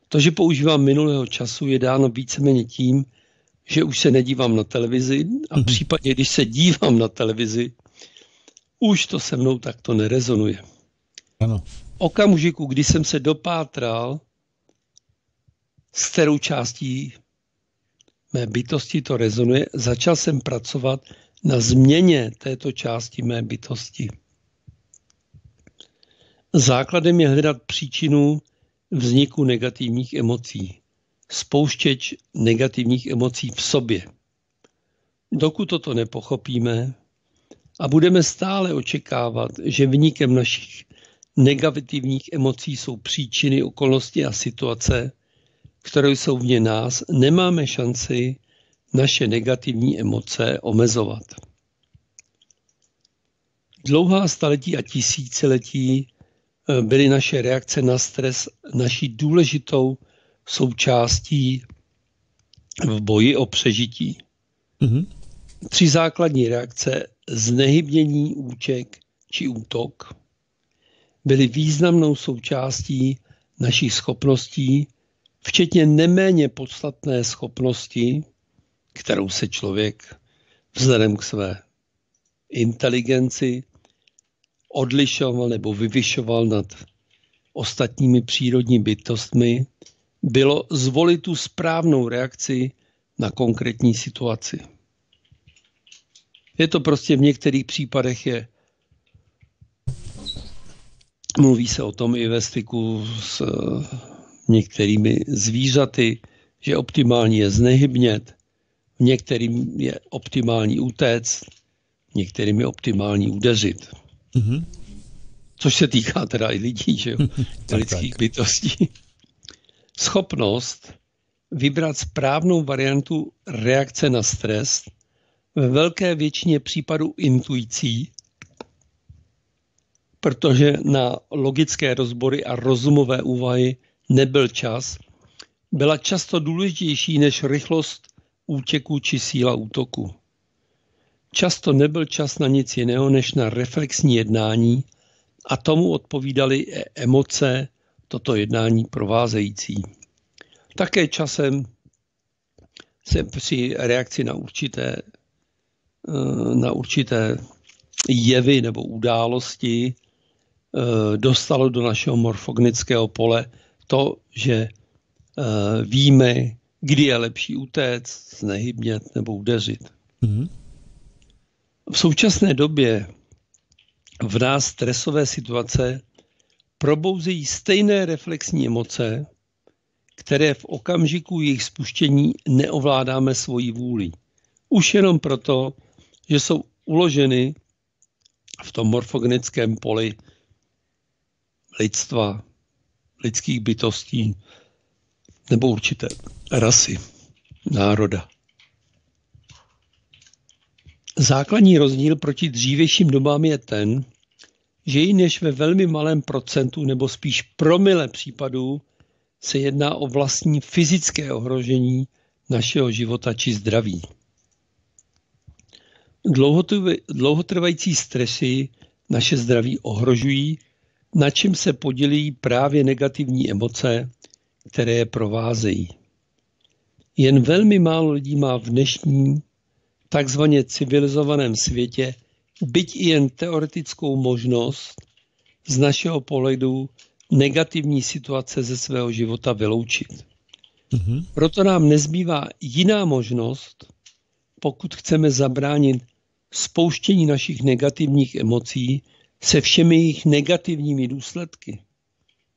To, že používám minulého času, je dáno víceméně tím, že už se nedívám na televizi a mhm. případně, když se dívám na televizi, už to se mnou takto nerezonuje. Ano. Okamžiku, kdy jsem se dopátral, s kterou částí mé bytosti to rezonuje, začal jsem pracovat na změně této části mé bytosti. Základem je hledat příčinu vzniku negativních emocí, spouštěč negativních emocí v sobě. Dokud toto nepochopíme a budeme stále očekávat, že vnikem našich negativních emocí jsou příčiny, okolnosti a situace, které jsou vně nás, nemáme šanci naše negativní emoce omezovat. Dlouhá staletí a tisíciletí eh, byly naše reakce na stres naší důležitou součástí v boji o přežití. Mm-hmm. Tři základní reakce znehybnění, úček či útok byly významnou součástí našich schopností, včetně neméně podstatné schopnosti, kterou se člověk vzhledem k své inteligenci odlišoval nebo vyvyšoval nad ostatními přírodní bytostmi, bylo zvolit tu správnou reakci na konkrétní situaci. Je to prostě v některých případech je Mluví se o tom i ve styku s některými zvířaty, že optimální je znehybnět, některým je optimální utéct, některým je optimální udeřit. Mm-hmm. Což se týká teda i lidí, že jo? lidských tak. bytostí. Schopnost vybrat správnou variantu reakce na stres ve velké většině případů intuicí, protože na logické rozbory a rozumové úvahy nebyl čas, byla často důležitější než rychlost útěku či síla útoku. Často nebyl čas na nic jiného než na reflexní jednání a tomu odpovídaly emoce toto jednání provázející. Také časem se při reakci na určité, eh, na určité jevy nebo události eh, dostalo do našeho morfognického pole to, že eh, víme, kdy je lepší utéct, znehybnět nebo udeřit. Mm-hmm. V současné době v nás stresové situace probouzejí stejné reflexní emoce, které v okamžiku jejich spuštění neovládáme svojí vůli. Už jenom proto, že jsou uloženy v tom morfogenickém poli lidstva, lidských bytostí nebo určité rasy, národa. Základní rozdíl proti dřívějším dobám je ten, že i než ve velmi malém procentu nebo spíš promile případů se jedná o vlastní fyzické ohrožení našeho života či zdraví. Dlouhotrvající stresy naše zdraví ohrožují, na čem se podělí právě negativní emoce, které je provázejí. Jen velmi málo lidí má v dnešním takzvaně civilizovaném světě byť i jen teoretickou možnost z našeho pohledu negativní situace ze svého života vyloučit. Mm-hmm. Proto nám nezbývá jiná možnost, pokud chceme zabránit spouštění našich negativních emocí se všemi jejich negativními důsledky.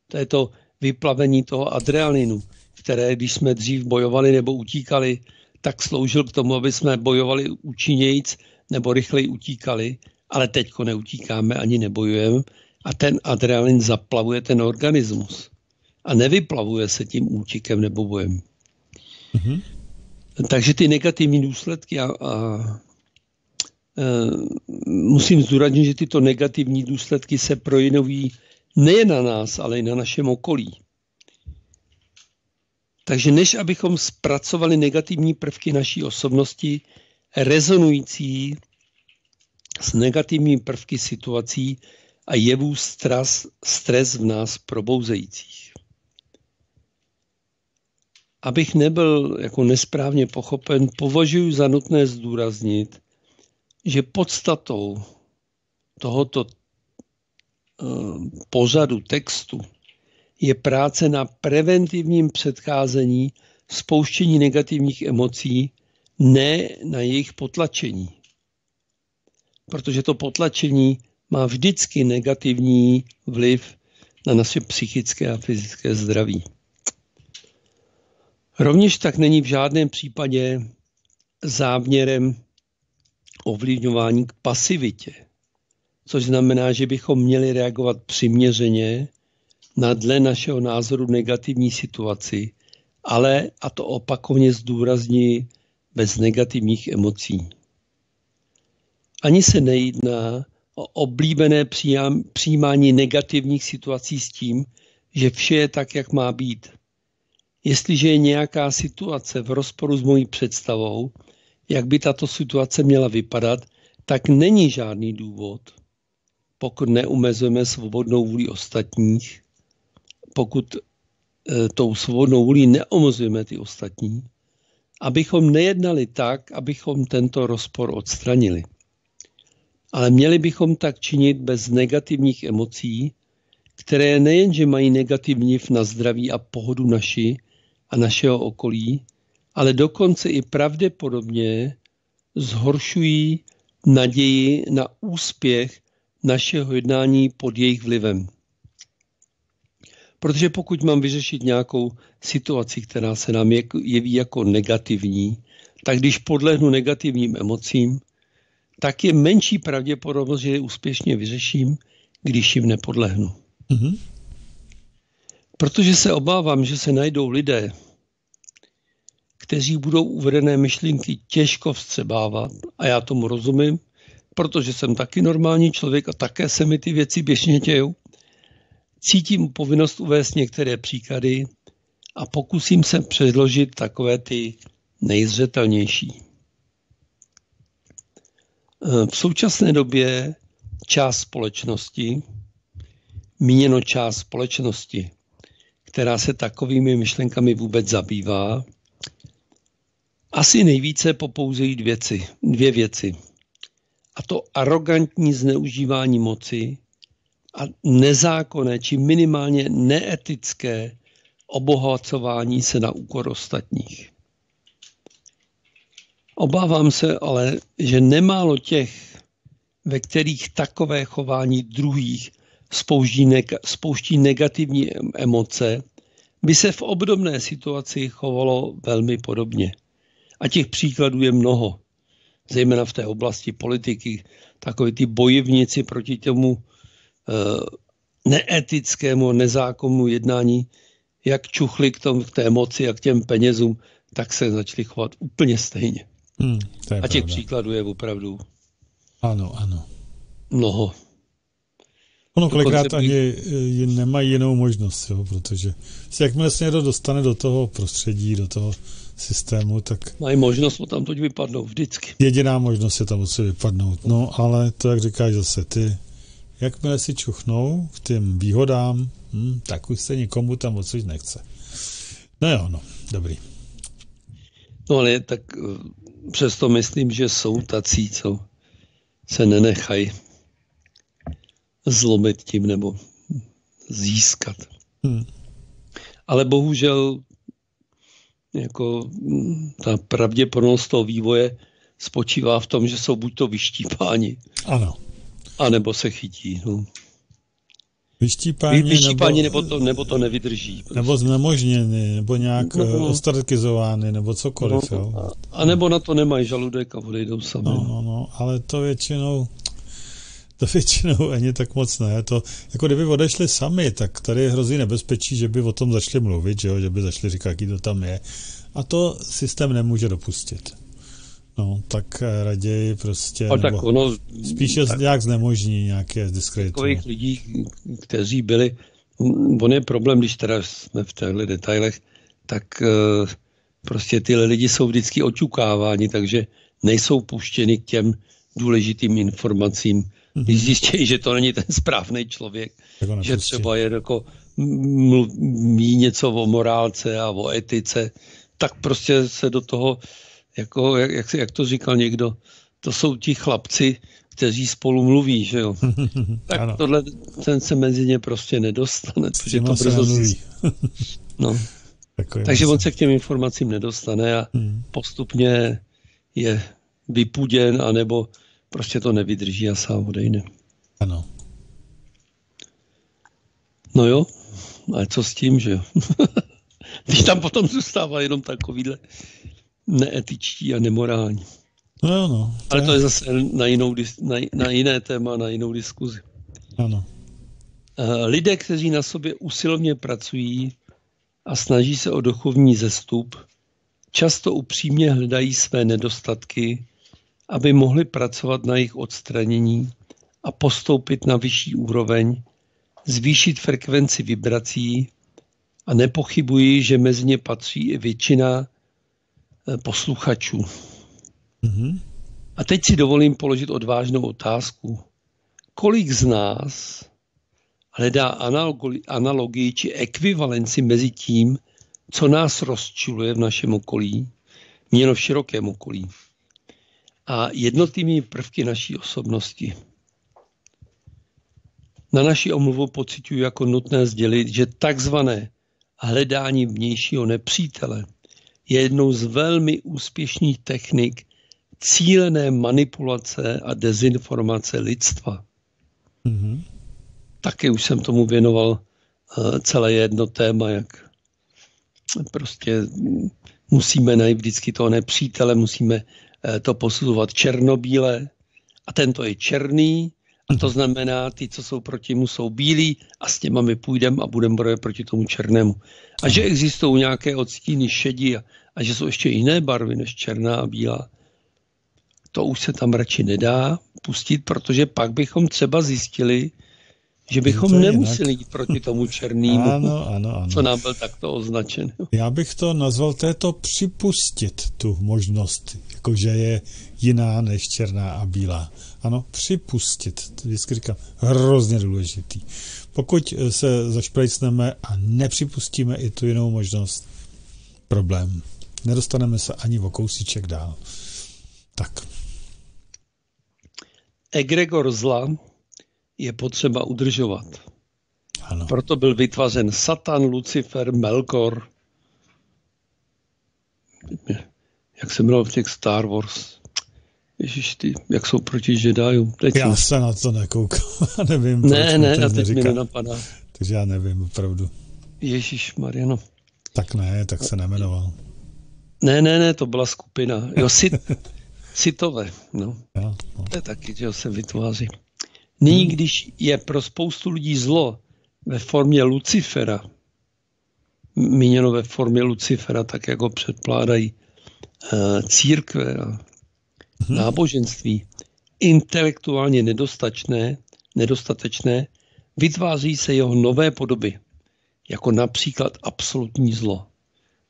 To je to vyplavení toho adrenalinu, které, když jsme dřív bojovali nebo utíkali, tak sloužil k tomu, aby jsme bojovali účinnějíc nebo rychleji utíkali, ale teďko neutíkáme ani nebojujeme a ten adrenalin zaplavuje ten organismus a nevyplavuje se tím útikem nebo bojem. Mm-hmm. Takže ty negativní důsledky a, a musím zdůraznit, že tyto negativní důsledky se projevují nejen na nás, ale i na našem okolí. Takže než abychom zpracovali negativní prvky naší osobnosti, rezonující s negativními prvky situací a jevů stres, stres v nás probouzejících. Abych nebyl jako nesprávně pochopen, považuji za nutné zdůraznit, že podstatou tohoto eh, pořadu textu je práce na preventivním předcházení spouštění negativních emocí, ne na jejich potlačení. Protože to potlačení má vždycky negativní vliv na naše psychické a fyzické zdraví. Rovněž tak není v žádném případě záměrem ovlivňování k pasivitě, což znamená, že bychom měli reagovat přiměřeně na dle našeho názoru negativní situaci, ale, a to opakovaně zdůrazní, bez negativních emocí. Ani se nejedná o oblíbené přijímání negativních situací s tím, že vše je tak, jak má být. Jestliže je nějaká situace v rozporu s mojí představou, jak by tato situace měla vypadat, tak není žádný důvod, pokud neumezujeme svobodnou vůli ostatních, pokud e, tou svobodnou vůli neomezujeme ty ostatní, abychom nejednali tak, abychom tento rozpor odstranili. Ale měli bychom tak činit bez negativních emocí, které nejenže mají negativní vliv na zdraví a pohodu naši a našeho okolí, ale dokonce i pravděpodobně zhoršují naději na úspěch našeho jednání pod jejich vlivem. Protože pokud mám vyřešit nějakou situaci, která se nám jeví jako negativní, tak když podlehnu negativním emocím, tak je menší pravděpodobnost, že je úspěšně vyřeším, když jim nepodlehnu. Mm-hmm. Protože se obávám, že se najdou lidé, kteří budou uvedené myšlenky těžko vstřebávat, a já tomu rozumím, protože jsem taky normální člověk a také se mi ty věci běžně dějou, cítím povinnost uvést některé příklady a pokusím se předložit takové ty nejzřetelnější. Eh, v současné době část společnosti, míněno část společnosti, která se takovými myšlenkami vůbec zabývá, asi nejvíce popouzejí dvě věci, dvě věci. A to arrogantní zneužívání moci a nezákonné či minimálně neetické obohacování se na úkor ostatních. Obávám se ale, že nemálo těch, ve kterých takové chování druhých spouští, neg- spouští negativní emoce, by se v obdobné situaci chovalo velmi podobně. A těch příkladů je mnoho, zejména v té oblasti politiky. Takový ty bojovníci proti tomu e, neetickému, nezákonnému jednání, jak čuchli k, tom, k té moci a k těm penězům, tak se začali chovat úplně stejně. Hmm, to je a těch pravda. příkladů je opravdu Ano, ano. mnoho. Ono kolikrát Dokonce ani eh, nemají jinou možnost, jo, protože si jakmile se někdo dostane do toho prostředí, do toho systému, tak Mají možnost o tam toť vypadnout vždycky. jediná možnost je tam musí vypadnout. No, ale to, jak říkáš zase ty, jakmile si čuchnou k těm výhodám, hm, tak už se nikomu tam odsud nechce. No jo, no, dobrý. No ale tak eh, přesto myslím, že jsou tací, co se nenechají zlomit tím nebo získat. Hm. Ale bohužel jako mm, ta pravděpodobnost toho vývoje spočívá v tom, že jsou buď to vyštípáni, Ano. anebo se chytí. No. Vyštípání, Vy, vyštípáni nebo, nebo, nebo, to, nebo to nevydrží. Prostě. nebo znemožněny, nebo nějak No, no, no. ostarkizovány, nebo cokoliv, No, jo. a nebo na to nemají žaludek a odejdou sami. No, no, no, ale to většinou, to většinou ani tak moc ne. To, jako kdyby odešli sami, tak tady hrozí nebezpečí, že by o tom začali mluvit, že, jo? že by začali říkat, jaký to tam je. A to systém nemůže dopustit. No, tak eh, raději prostě, A tak nebo ono, spíše tak nějak znemožní nějaké diskredituje. takových lidí, kteří byli, on je problém, když teda jsme v těchto detailech, tak eh, prostě tyhle lidi jsou vždycky oťukáváni, takže nejsou puštěni k těm důležitým informacím. Když zjistí, že to není ten správný člověk, že nepustí. třeba je jako mluv, ví něco o morálce a o etice, tak prostě se do toho, jako, jak, jak, jak to říkal někdo, to jsou ti chlapci, kteří spolu mluví, že jo. Tak Ano. tohle, ten se mezi ně prostě nedostane, protože to se brzo zjistí. no. Takový Takže myslím. on se k těm informacím nedostane a Hmm. postupně je vypuděn, anebo prostě to nevydrží a sám odejde. Ano. No jo, ale co s tím, že jo? Když tam potom zůstává jenom takovýhle neetičtí a nemorální. No jo, no. Ale to je zase na, jinou, na, na jiné téma, na jinou diskuzi. Ano. Eh, Lidé, kteří na sobě usilovně pracují a snaží se o duchovní zestup, často upřímně hledají své nedostatky, aby mohli pracovat na jejich odstranění a postoupit na vyšší úroveň, zvýšit frekvenci vibrací a nepochybuji, že mezi ně patří i většina eh, posluchačů. Mhm. A teď si dovolím položit odvážnou otázku. Kolik z nás hledá analogi- analogii či ekvivalenci mezi tím, co nás rozčiluje v našem okolí, měno v širokém okolí, a jednotlivými prvky naší osobnosti. Na naši omluvu pocituji jako nutné sdělit, že takzvané hledání vnějšího nepřítele je jednou z velmi úspěšných technik cílené manipulace a dezinformace lidstva. Mhm. Taky už jsem tomu věnoval eh, celé jedno téma, jak prostě musíme najít vždycky toho nepřítele, musíme to posuzovat černobíle a tento je černý a to znamená, ty, co jsou proti mu, jsou bílí a s těma my půjdeme a budeme bojovat proti tomu černému. A že existují nějaké odstíny šedí a, a že jsou ještě jiné barvy než černá a bílá, to už se tam radši nedá pustit, protože pak bychom třeba zjistili, že bychom to nemuseli jít proti tomu černému, Ano, ano, ano. co nám byl takto označen. Já bych to nazval této připustit tu možnost, jakože je jiná než černá a bílá. Ano, připustit, to vždycky říkám, hrozně důležitý. Pokud se zašprejcneme a nepřipustíme i tu jinou možnost, problém. nedostaneme se ani o kousíček dál. Tak. Egregor zla je potřeba udržovat. Ano. Proto byl vytvořen Satan, Lucifer, Melkor. Jak se jmenoval v těch Star Wars? Ježíš, ty, jak jsou proti Jediům. Teď Já se na to nekoukal, nevím. Ne, ne, a teď mi nenapadá. Takže já nevím, opravdu. Ježíš Mariano. Tak ne, tak se nemenoval. Ne, ne, ne, to byla skupina. Jo, sit, Sitové, no. Jo, no. To je taky, že se vytváří. Nyní, když je pro spoustu lidí zlo ve formě Lucifera, míněno ve formě Lucifera, tak jako předpládají uh, církve a náboženství, intelektuálně nedostatečné, nedostatečné, vytváří se jeho nové podoby, jako například absolutní zlo.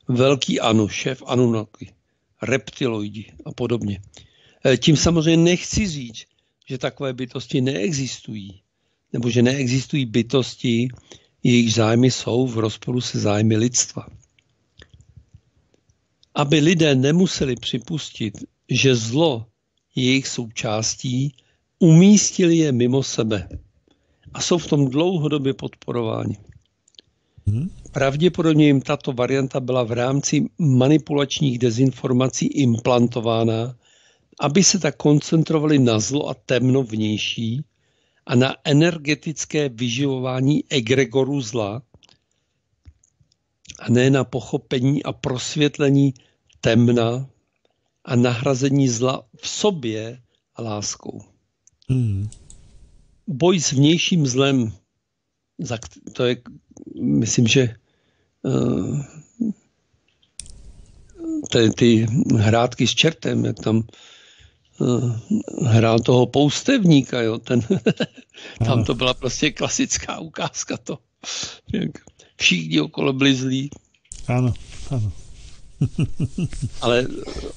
Velký Anu, šéf Anunnaki, reptiloidi a podobně. E, Tím samozřejmě nechci říct, že takové bytosti neexistují, nebo že neexistují bytosti, jejich zájmy jsou v rozporu se zájmy lidstva. Aby lidé nemuseli připustit, že zlo je jejich součástí, umístili je mimo sebe a jsou v tom dlouhodobě podporováni. Pravděpodobně jim tato varianta byla v rámci manipulačních dezinformací implantována, aby se tak koncentrovali na zlo a temno vnější a na energetické vyživování egregoru zla a ne na pochopení a prosvětlení temna a nahrazení zla v sobě a láskou. Hmm. Boj s vnějším zlem, to je, myslím, že uh, ty, ty hrátky s čertem, jak tam hrál toho poustevníka, jo, ten, tam to byla prostě klasická ukázka to. Jak všichni okolo byli zlí, Ano, ano. ale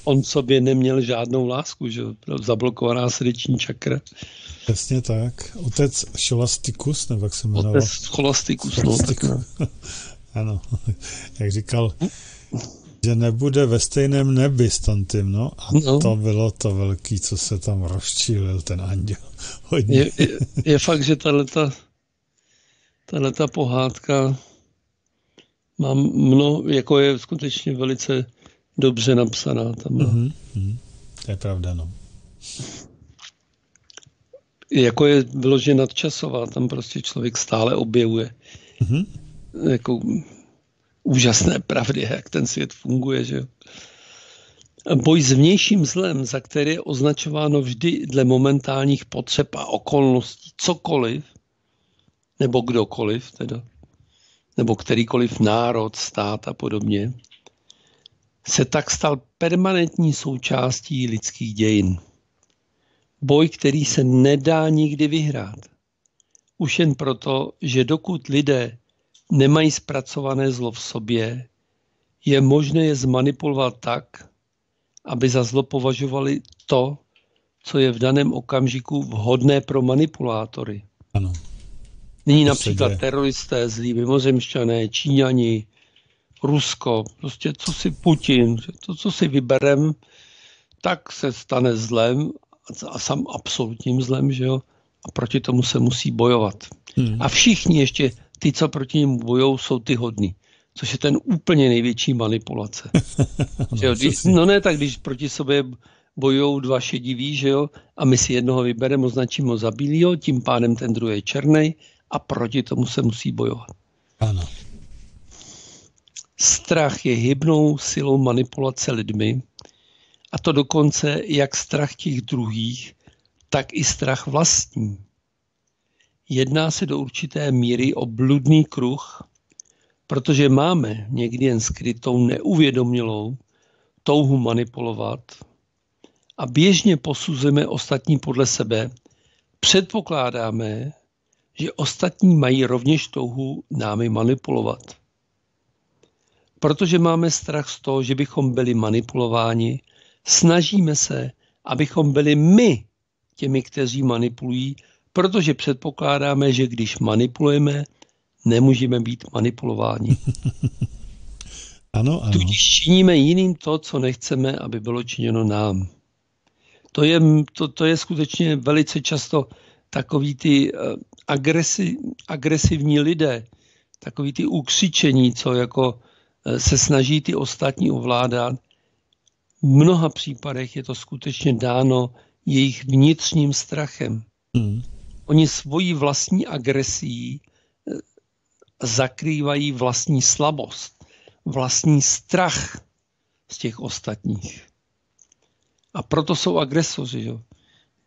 on sobě neměl žádnou lásku, že zablokovaná srdeční čakra. Přesně tak. Otec Šolastikus, nebo jak se jmenoval? Otec scholastikus, no, tak, no. Ano, jak říkal, že nebude ve stejném nebi s Tantym, no a No. to bylo to velký, co se tam rozčílil ten anděl. Hodně. Je, je, je fakt, že tahleta, tahleta pohádka má mno, jako je skutečně velice dobře napsaná. Tam má. Mhm, mhm. To je pravda, no. Jako je vyloženě nadčasová, tam prostě člověk stále objevuje Mhm. jako úžasné pravdy, jak ten svět funguje. Že? Boj s vnějším zlem, za které je označováno vždy dle momentálních potřeb a okolností cokoliv, nebo kdokoliv teda, nebo kterýkoliv národ, stát a podobně, se tak stal permanentní součástí lidských dějin. Boj, který se nedá nikdy vyhrát. Už jen proto, že dokud lidé nemají zpracované zlo v sobě, je možné je zmanipulovat tak, aby za zlo považovali to, co je v daném okamžiku vhodné pro manipulátory. Ano. Nyní To například teroristé, zlí mimozemšťané, Číňani, Rusko, prostě co si Putin, to, co si vyberem, tak se stane zlem a sam absolutním zlem, že jo? A proti tomu se musí bojovat. Hmm. A všichni ještě, ty, co proti němu bojují, jsou ty hodní. Což je ten úplně největší manipulace. že jo? Když, no ne, tak když proti sobě bojují dva šediví, že jo, a my si jednoho vybereme, označíme ho za bílýho, tím pádem ten druhý je černý a proti tomu se musí bojovat. Ano. Strach je hybnou silou manipulace lidmi, a to dokonce jak strach těch druhých, tak i strach vlastní. Jedná se do určité míry o bludný kruh, protože máme někdy jen skrytou neuvědomělou touhu manipulovat a běžně posuzujeme ostatní podle sebe, předpokládáme, že ostatní mají rovněž touhu námi manipulovat. Protože máme strach z toho, že bychom byli manipulováni, snažíme se, abychom byli my těmi, kteří manipulují, protože předpokládáme, že když manipulujeme, nemůžeme být manipulováni. Ano, ano. Tudíž činíme jiným to, co nechceme, aby bylo činěno nám. To je, to, to je skutečně velice často takový ty eh, agresi, agresivní lidé, takový ty ukřičení, co jako eh, se snaží ty ostatní ovládat. V mnoha případech je to skutečně dáno jejich vnitřním strachem. Hmm. Oni svoji vlastní agresí eh, zakrývají vlastní slabost, vlastní strach z těch ostatních. A proto jsou agresoři. Jo.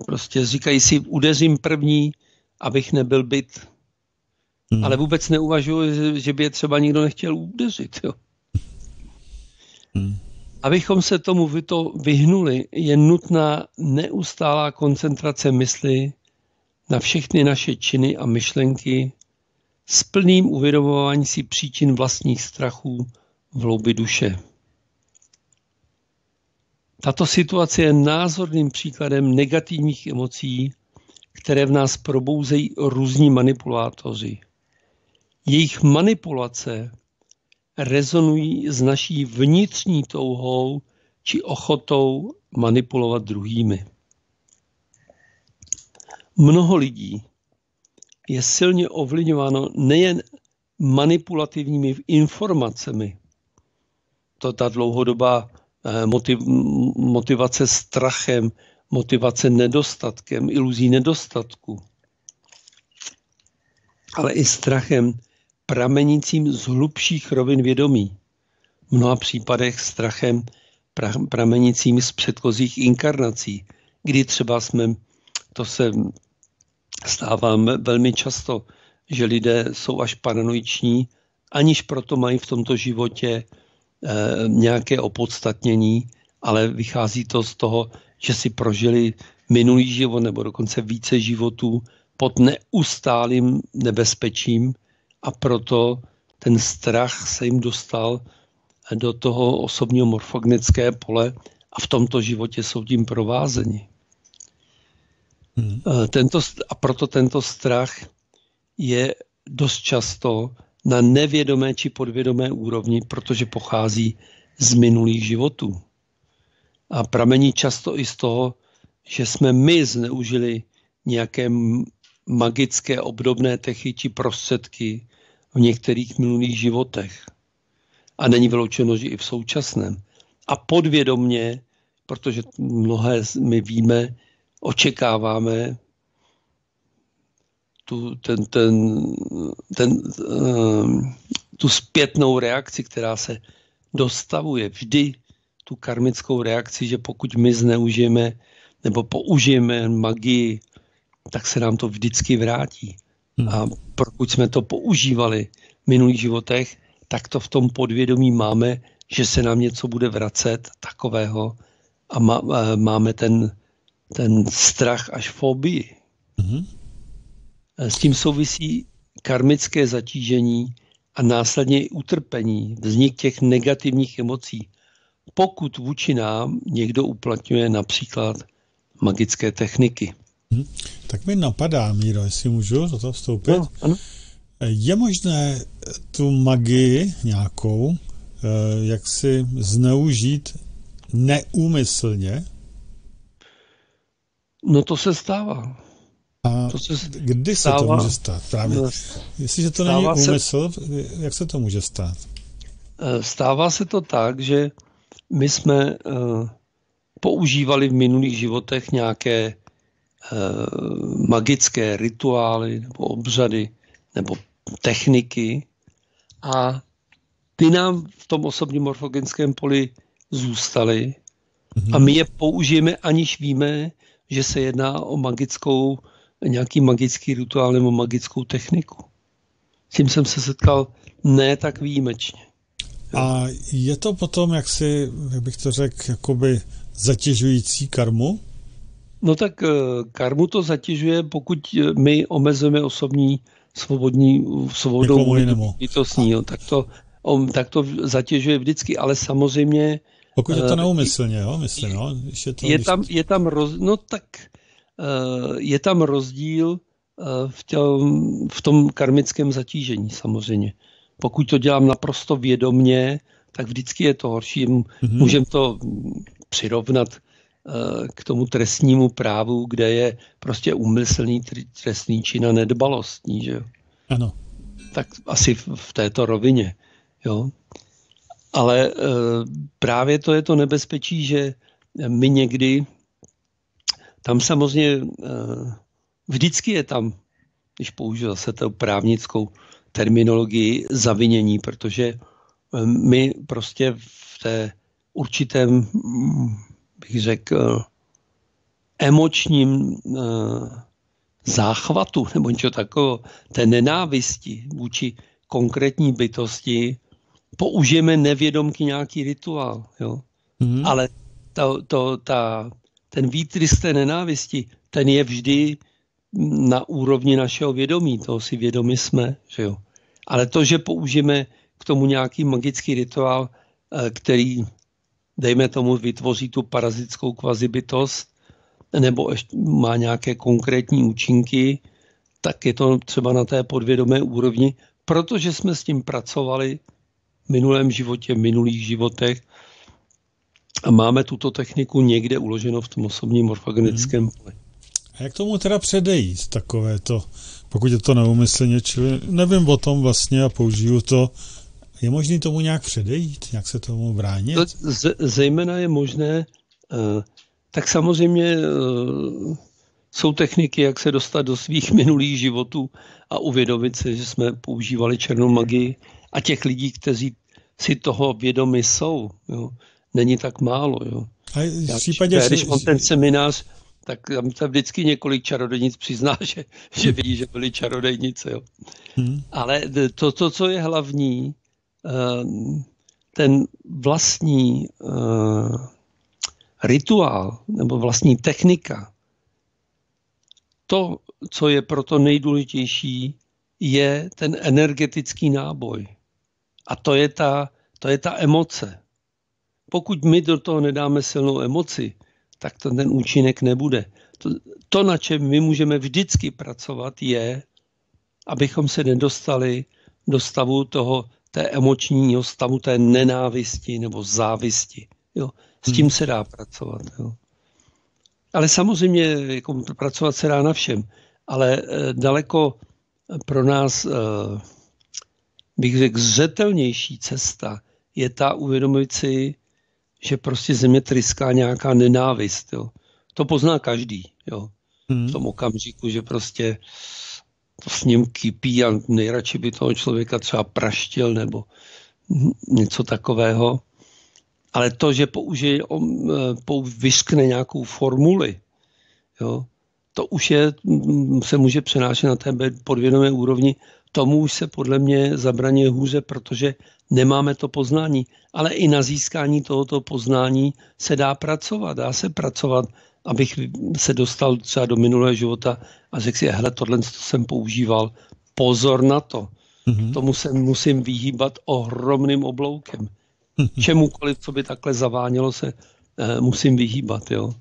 Prostě říkají si, udeřím první, abych nebyl byt. Hmm. Ale vůbec neuvažuji, že by je třeba nikdo nechtěl udeřit. Jo. Hmm. Abychom se tomu to vyhnuli, je nutná neustálá koncentrace mysli na všechny naše činy a myšlenky s plným uvědomováním si příčin vlastních strachů v hloubi duše. Tato situace je názorným příkladem negativních emocí, které v nás probouzejí různí manipulátoři. Jejich manipulace rezonují s naší vnitřní touhou či ochotou manipulovat druhými. Mnoho lidí je silně ovlivňováno nejen manipulativními informacemi, to ta dlouhodobá eh, motiv, motivace strachem, motivace nedostatkem, iluzí nedostatku, ale i strachem pramenícím z hlubších rovin vědomí. V mnoha případech strachem pramenícím z předchozích inkarnací, kdy třeba jsme, to se stává velmi často, že lidé jsou až paranoiční, aniž proto mají v tomto životě eh, nějaké opodstatnění, ale vychází to z toho, že si prožili minulý život nebo dokonce více životů pod neustálým nebezpečím a proto ten strach se jim dostal do toho osobního morfognické pole a v tomto životě jsou tím provázeni. Eh, tento, a proto tento strach je dost často na nevědomé či podvědomé úrovni, protože pochází z minulých životů. A pramení často i z toho, že jsme my zneužili nějaké magické obdobné techy či prostředky v některých minulých životech. A není vyloučeno, že i v současném. A podvědomně, protože mnohé my víme, očekáváme tu, ten, ten, ten, um, tu zpětnou reakci, která se dostavuje vždy tu karmickou reakci, že pokud my zneužijeme nebo použijeme magii, tak se nám to vždycky vrátí. Hmm. A pokud jsme to používali v minulých životech, tak to v tom podvědomí máme, že se nám něco bude vracet takového a má, máme ten, ten strach až fobii. Hmm. S tím souvisí karmické zatížení a následně i utrpení, vznik těch negativních emocí. Pokud vůči nám někdo uplatňuje například magické techniky. Hmm. Tak mi napadá, Míro, jestli můžu do toho vstoupit. No, ano. Je možné tu magii nějakou, eh, jak si zneužít neúmyslně? No to se stává. A to se kdy stává, se to může stát? Právě. No, Jestliže to není úmysl, se, jak se to může stát? Eh, stává se to tak, že my jsme uh, používali v minulých životech nějaké uh, magické rituály nebo obřady nebo techniky a ty nám v tom osobním morfogenském poli zůstaly mm-hmm. a my je použijeme, aniž víme, že se jedná o magickou, nějaký magický rituál nebo magickou techniku. S tím jsem se setkal ne tak výjimečně. A je to potom, jak si, jak bych to řekl, jakoby zatěžující karmu? No tak eh, karmu to zatěžuje, pokud eh, my omezujeme osobní svobodní, svobodou bytostní, tak to, tak to zatěžuje vždycky, ale samozřejmě... Pokud je to eh, neumyslně, jo, myslím, no, když je, to, je, tam, je tam roz, no tak je tam rozdíl v, těm, v tom karmickém zatížení samozřejmě. Pokud to dělám naprosto vědomně, tak vždycky je to horší. Mm-hmm. Můžeme to přirovnat k tomu trestnímu právu, kde je prostě úmyslný trestný čin a nedbalostní. Že jo? Ano. Tak asi v této rovině. Jo? Ale uh, právě to je to nebezpečí, že my někdy, tam samozřejmě uh, vždycky je tam, když použiju zase tu právnickou terminologii, zavinění, protože my prostě v té určitém, bych řekl, emočním záchvatu nebo něco takového, té nenávisti vůči konkrétní bytosti, použijeme nevědomky nějaký rituál. Jo? Mm. Ale to, to, ta, ten výtrys té nenávisti, ten je vždy na úrovni našeho vědomí, toho si vědomi jsme. Že jo? Ale to, že použijeme k tomu nějaký magický rituál, eh, který, dejme tomu, vytvoří tu parazitskou kvazibytost, nebo ještě má nějaké konkrétní účinky, tak je to třeba na té podvědomé úrovni, protože jsme s tím pracovali minulém životě, v minulých životech a máme tuto techniku někde uloženo v tom osobním morfogenickém hmm. poli. A jak tomu teda předejít, takové to, pokud je to neumyslně, čili nevím o tom vlastně a použiju to, je možné tomu nějak předejít, jak se tomu bránit? To z, zejména je možné, uh, tak samozřejmě uh, jsou techniky, jak se dostat do svých minulých životů a uvědomit si, že jsme používali černou magii a těch lidí, kteří si toho vědomi jsou, jo, není tak málo. Jo. A v případě, Já, když mám ten seminář, tak tam se vždycky několik čarodejnic přizná, že, že vidí, že byly čarodejnice. Jo. Hmm. Ale to, to, co je hlavní, eh, ten vlastní eh, rituál nebo vlastní technika, to, co je proto nejdůležitější, je ten energetický náboj. A to je ta, to je ta emoce. Pokud my do toho nedáme silnou emoci, tak to ten účinek nebude. To, to, na čem my můžeme vždycky pracovat, je, abychom se nedostali do stavu toho, té emočního stavu, té nenávisti nebo závisti. Jo. S tím hmm. se dá pracovat. Jo. Ale samozřejmě jako pracovat se dá na všem. Ale e, daleko pro nás, e, bych řekl, zřetelnější cesta je ta uvědomit si, že prostě země tryská nějaká nenávist. Jo. To pozná každý. Jo. Hmm. V tom okamžiku, že prostě to s ním kypí a nejradši by toho člověka třeba praštil nebo něco takového. Ale to, že použije, pou, vyskne nějakou formuli, jo, to už je, se může přenášet na té podvědomé úrovni. Tomu už se podle mě zabraně hůře, protože nemáme to poznání. Ale i na získání tohoto poznání se dá pracovat. Dá se pracovat, abych se dostal třeba do minulého života a řekl si, hele, tohle jsem používal. Pozor na to. Mm-hmm. Tomu se musím vyhýbat ohromným obloukem. Mm-hmm. Čemukoliv, co by takhle zavánělo, se eh, musím vyhýbat. Jo?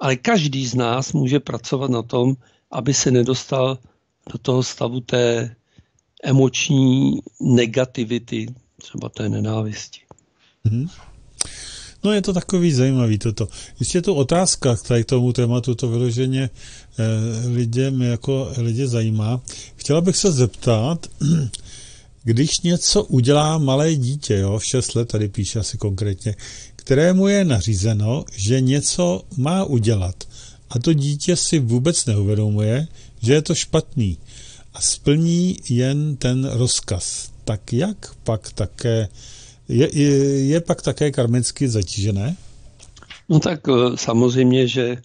Ale každý z nás může pracovat na tom, aby se nedostal do toho stavu té emoční negativity, třeba té nenávisti. Mm-hmm. No je to takový zajímavý toto. Jistě to otázka k tady tomu tématu, to vyloženě eh, lidem jako lidi zajímá. Chtěla bych se zeptat, když něco udělá malé dítě, jo, v 6 let, tady píše asi konkrétně, kterému je nařízeno, že něco má udělat a to dítě si vůbec neuvědomuje, že je to špatný a splní jen ten rozkaz. Tak jak pak také, je, je, je pak také karmicky zatížené? No tak eh, samozřejmě, že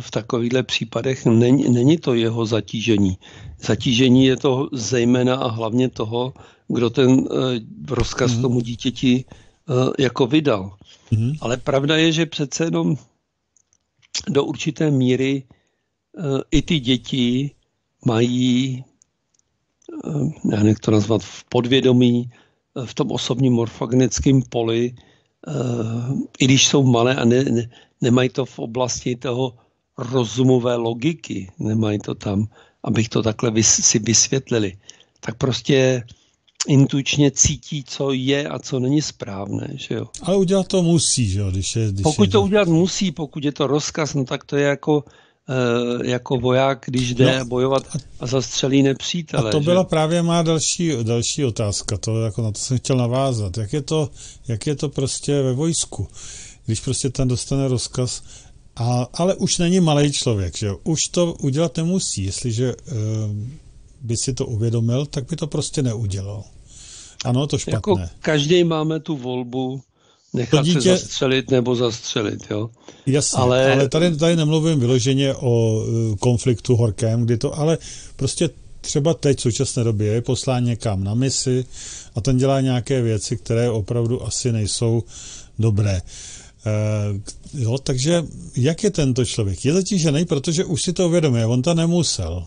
v takovýchhle případech není, není to jeho zatížení. Zatížení je to zejména a hlavně toho, kdo ten uh, rozkaz mm. tomu dítěti uh, jako vydal. Mm. Ale pravda je, že přece jenom do určité míry i ty děti mají Eh, já nech to nazvat, v podvědomí, eh, v tom osobním morfogenickém poli, eh, i když jsou malé a ne, ne, nemají to v oblasti toho rozumové logiky, nemají to tam, abych to takhle vys, si vysvětlili, tak prostě intučně cítí, co je a co není správné. Že jo? Ale udělat to musí, že jo? Když je, když pokud je, to udělat musí, pokud je to rozkaz, no tak to je jako, jako voják, když jde no, bojovat a zastřelí nepřítele. A to že? byla právě má další, další otázka, to, jako na to jsem chtěl navázat. Jak je, to, jak je to prostě ve vojsku? Když prostě ten dostane rozkaz, a, ale už není malý člověk, že? Už to udělat nemusí. Jestliže e, by si to uvědomil, tak by to prostě neudělal. Ano, to špatné. Jako každý máme tu volbu nechat dítě... se zastřelit nebo zastřelit, jo. Jasně, ale, ale tady, tady nemluvím vyloženě o e, konfliktu horkém, kdy to, ale prostě třeba teď v současné době je poslán někam na misi a ten dělá nějaké věci, které opravdu asi nejsou dobré. E, jo, takže jak je tento člověk? Je zatížený, protože už si to uvědomuje, on to nemusel.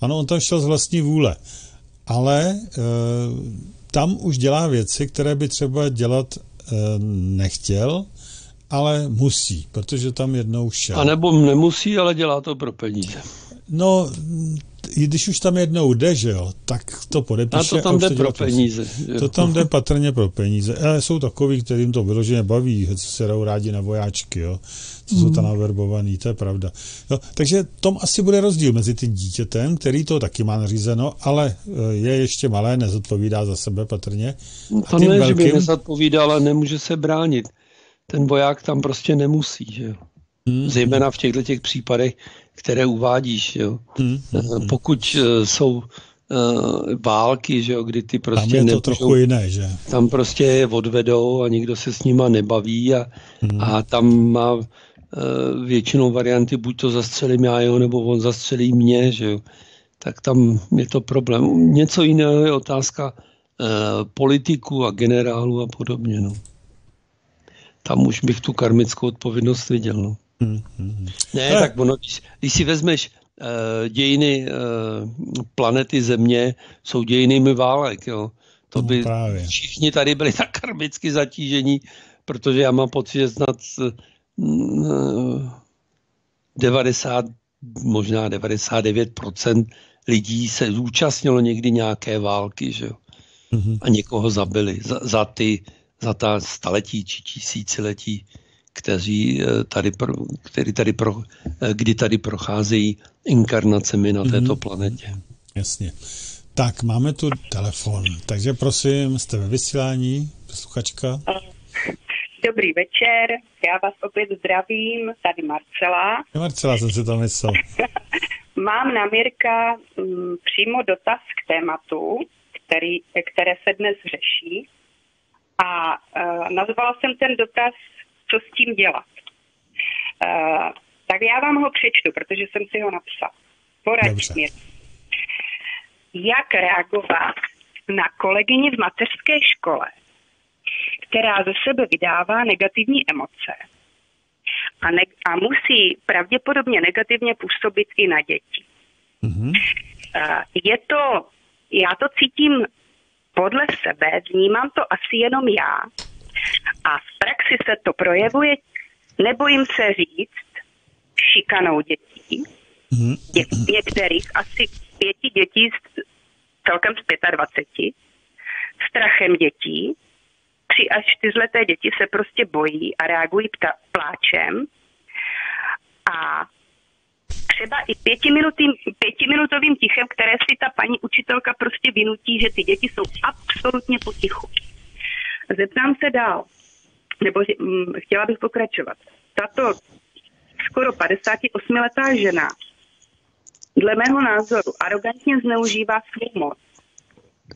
Ano, on tam šel z vlastní vůle, ale e, tam už dělá věci, které by třeba dělat nechtěl, ale musí, protože tam jednou šel. A nebo nemusí, ale dělá to pro peníze. No, i když už tam jednou jde, že jo, tak to podepíše. A to tam a jde pro peníze. Jo. To tam jde patrně pro peníze. Ale jsou takový, kterým to vyloženě baví, co se jdou rádi na vojáčky, jo. Co jsou tam naverbovaný, to je pravda. Jo, takže tom asi bude rozdíl mezi tím dítětem, který to taky má nařízeno, ale e, je ještě malé, nezodpovídá za sebe patrně. To ne, velkým... že by nezodpovídá, ale nemůže se bránit. Ten voják tam prostě nemusí, že jo. Hmm. Zejména v těchto těch případech, které uvádíš. Jo. Hmm. Pokud uh, jsou války, že jo, kdy ty prostě tam je to nemůžou, trochu jiné, že? Tam prostě je odvedou a nikdo se s nima nebaví a, hmm. a tam má většinou varianty, buď to zastřelím já jo, nebo on zastřelí mě, že jo. Tak tam je to problém. Něco jiného je otázka uh, politiků a generálů a podobně. No. Tam už bych tu karmickou odpovědnost viděl. No. Hmm, hmm. Ne, ne, tak ono, když, když si vezmeš dějiny planety Země, jsou dějinami válek, jo. To no, by právě. všichni tady byli tak karmicky zatížení, protože já mám pocit, že snad 90, možná 99% lidí se zúčastnilo někdy nějaké války, že jo. Mm-hmm. A někoho zabili za, za ty, za ta staletí či tisíciletí kteří eh, tady, pro, který tady pro, eh, kdy tady procházejí inkarnacemi na této mm-hmm. planetě. Jasně. Tak, máme tu telefon, takže prosím, jste ve vysílání, posluchačka. Dobrý večer, já vás opět zdravím, tady Marcela. Marcela jsem si to myslel. Mám na Mirka m, mm, přímo dotaz k tématu, který, které se dnes řeší. A e, nazvala jsem ten dotaz co s tím dělat. Uh, tak já vám ho přečtu, protože jsem si ho napsal. Poraď mě. Jak reagovat na kolegyni v mateřské škole, která ze sebe vydává negativní emoce a, ne- a musí pravděpodobně negativně působit i na děti. Mm-hmm. Je to, já to cítím podle sebe, vnímám to asi jenom já, a v praxi se to projevuje, nebojím se říct, šikanou dětí. Mm-hmm. Ně- některých, asi pěti dětí celkem z 25, strachem dětí. Tři až čtyřleté děti se prostě bojí a reagují pta- pláčem. A třeba i pětiminutým, pětiminutovým tichem, které si ta paní učitelka prostě vynutí, že ty děti jsou absolutně potichu. Zeptám se dál, nebo hm, chtěla bych pokračovat. Tato skoro 58-letá žena dle mého názoru arrogantně zneužívá svou moc,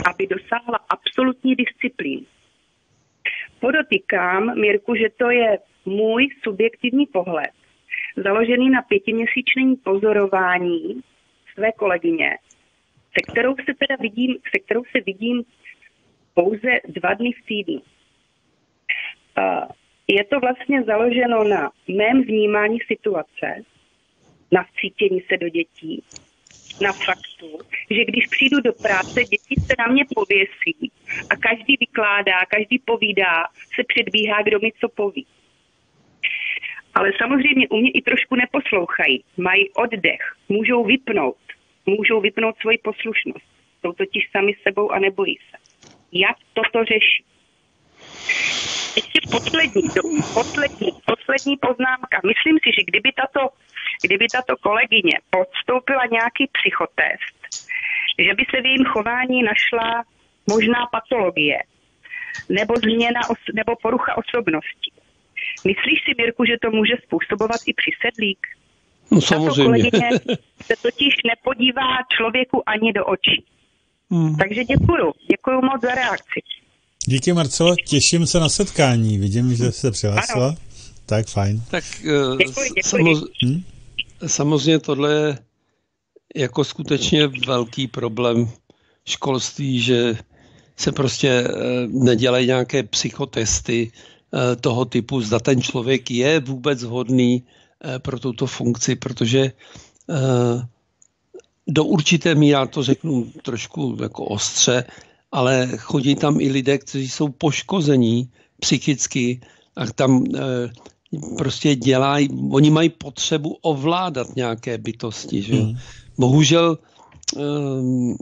aby dosáhla absolutní disciplíny. Podotýkám, Mirku, že to je můj subjektivní pohled, založený na pětiměsíčním pozorování své kolegyně, se kterou se teda vidím, se kterou se vidím pouze dva dny v týdnu. Je to vlastně založeno na mém vnímání situace, na vcítění se do dětí, na faktu, že když přijdu do práce, děti se na mě pověsí a každý vykládá, každý povídá, se předbíhá, kdo mi co poví. Ale samozřejmě u mě i trošku neposlouchají, mají oddech, můžou vypnout, můžou vypnout svoji poslušnost. Jsou totiž sami sebou a nebojí se. jak toto řeší. Ještě poslední, poslední, poslední poznámka. Myslím si, že kdyby tato, kdyby tato kolegyně podstoupila nějaký psychotest, že by se v jejím chování našla možná patologie nebo změna os- nebo porucha osobnosti. Myslíš si, Mirku, že to může způsobovat i přisedlík? No Tato samozřejmě. kolegyně se totiž nepodívá člověku ani do očí. Hmm. Takže děkuju. Děkuju moc za reakci. Díky Marcelo, těším se na setkání. Vidím, že se přihlásila. Tak fajn. Tak eh, Děkuji, děkuji. samoz, Hm? Samozřejmě tohle je jako skutečně velký problém školství, že se prostě eh, nedělají nějaké psychotesty eh, toho typu, zda ten člověk je vůbec vhodný eh, pro tuto funkci, protože do určité míry, já to řeknu trošku jako ostře, ale chodí tam i lidé, kteří jsou poškození psychicky a tam prostě dělají, oni mají potřebu ovládat nějaké bytosti. Že? Hmm. Bohužel ehm,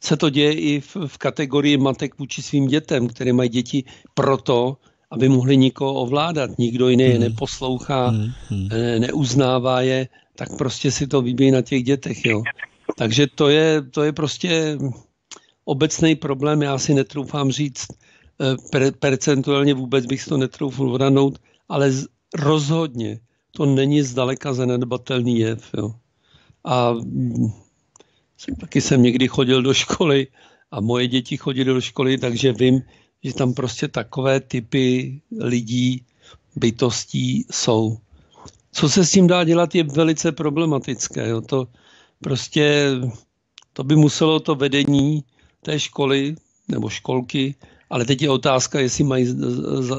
se to děje i v, v kategorii matek vůči svým dětem, které mají děti proto, aby mohli nikoho ovládat. Nikdo jiný je neposlouchá, Hmm, hmm. ne, neuznává je, tak prostě si to vybíjí na těch dětech. Jo. Takže to je, to je prostě obecný problém, já si netroufám říct, eh, per, percentuálně vůbec bych si to netroufl odhadnout, ale rozhodně to není zdaleka zanedbatelný jev. Jo. A mm, taky jsem někdy chodil do školy a moje děti chodily do školy, takže vím, že tam prostě takové typy lidí, bytostí jsou. Co se s tím dá dělat, je velice problematické. Jo. To prostě, to by muselo to vedení té školy nebo školky, ale teď je otázka, jestli mají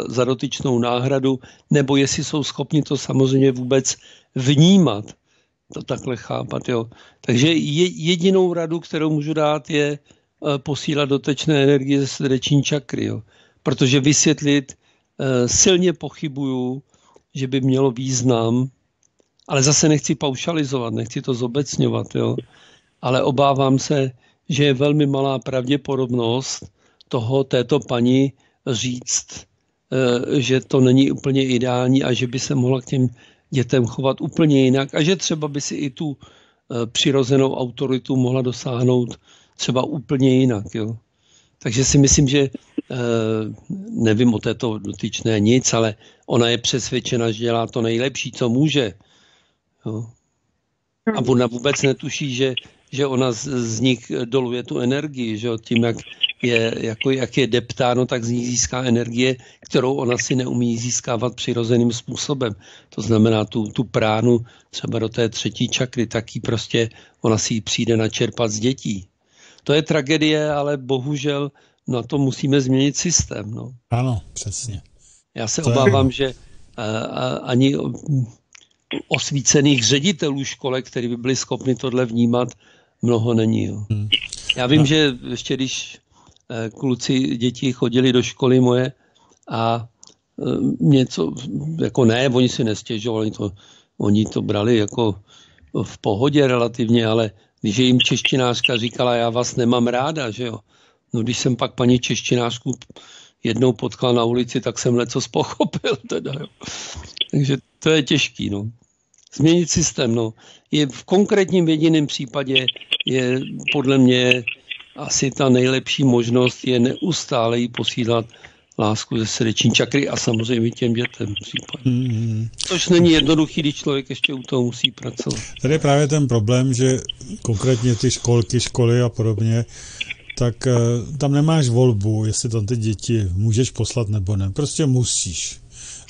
za, dotyčnou náhradu, nebo jestli jsou schopni to samozřejmě vůbec vnímat, to takhle chápat. Jo. Takže je, jedinou radu, kterou můžu dát, je eh, posílat dotečné energie ze srdeční čakry. Jo. Protože vysvětlit, eh, silně pochybuju, že by mělo význam, ale zase nechci paušalizovat, nechci to zobecňovat, jo. ale obávám se, že je velmi malá pravděpodobnost toho této paní říct, eh, že to není úplně ideální a že by se mohla k těm dětem chovat úplně jinak a že třeba by si i tu eh, přirozenou autoritu mohla dosáhnout třeba úplně jinak. Jo. Takže si myslím, že eh, nevím o této dotyčné nic, ale ona je přesvědčena, že dělá to nejlepší, co může. Jo. A ona vůbec netuší, že, že ona z, z nich doluje tu energii, že jo, tím, jak je, jako, jak je deptáno, tak z ní získá energie, kterou ona si neumí získávat přirozeným způsobem. To znamená tu, tu pránu třeba do té třetí čakry, taky prostě ona si ji přijde načerpat z dětí. To je tragédie, ale bohužel na to musíme změnit systém. No. Ano, přesně. Já se To je- obávám, že a, a, ani mm, osvícených ředitelů školek, kteří by byli schopni tohle vnímat, mnoho není. Jo. Hmm. Já vím, že ještě když kluci, děti chodili do školy moje a eh, něco, jako ne, oni si nestěžovali, to, oni to brali jako v pohodě relativně, ale když jim češtinářka říkala, já vás nemám ráda, že jo. No když jsem pak paní češtinářku jednou potkal na ulici, tak jsem leco pochopil teda, jo. Takže to je těžký, no. Změnit systém, no. Je v konkrétním jediném případě je podle mě asi ta nejlepší možnost je neustále jí posílat lásku ze srdeční čakry a samozřejmě těm dětem případně. Hmm. Což není jednoduchý, když člověk ještě u toho musí pracovat. Tady je právě ten problém, že konkrétně ty školky, školy a podobně, tak eh, tam nemáš volbu, jestli tam ty děti můžeš poslat nebo ne. Prostě musíš.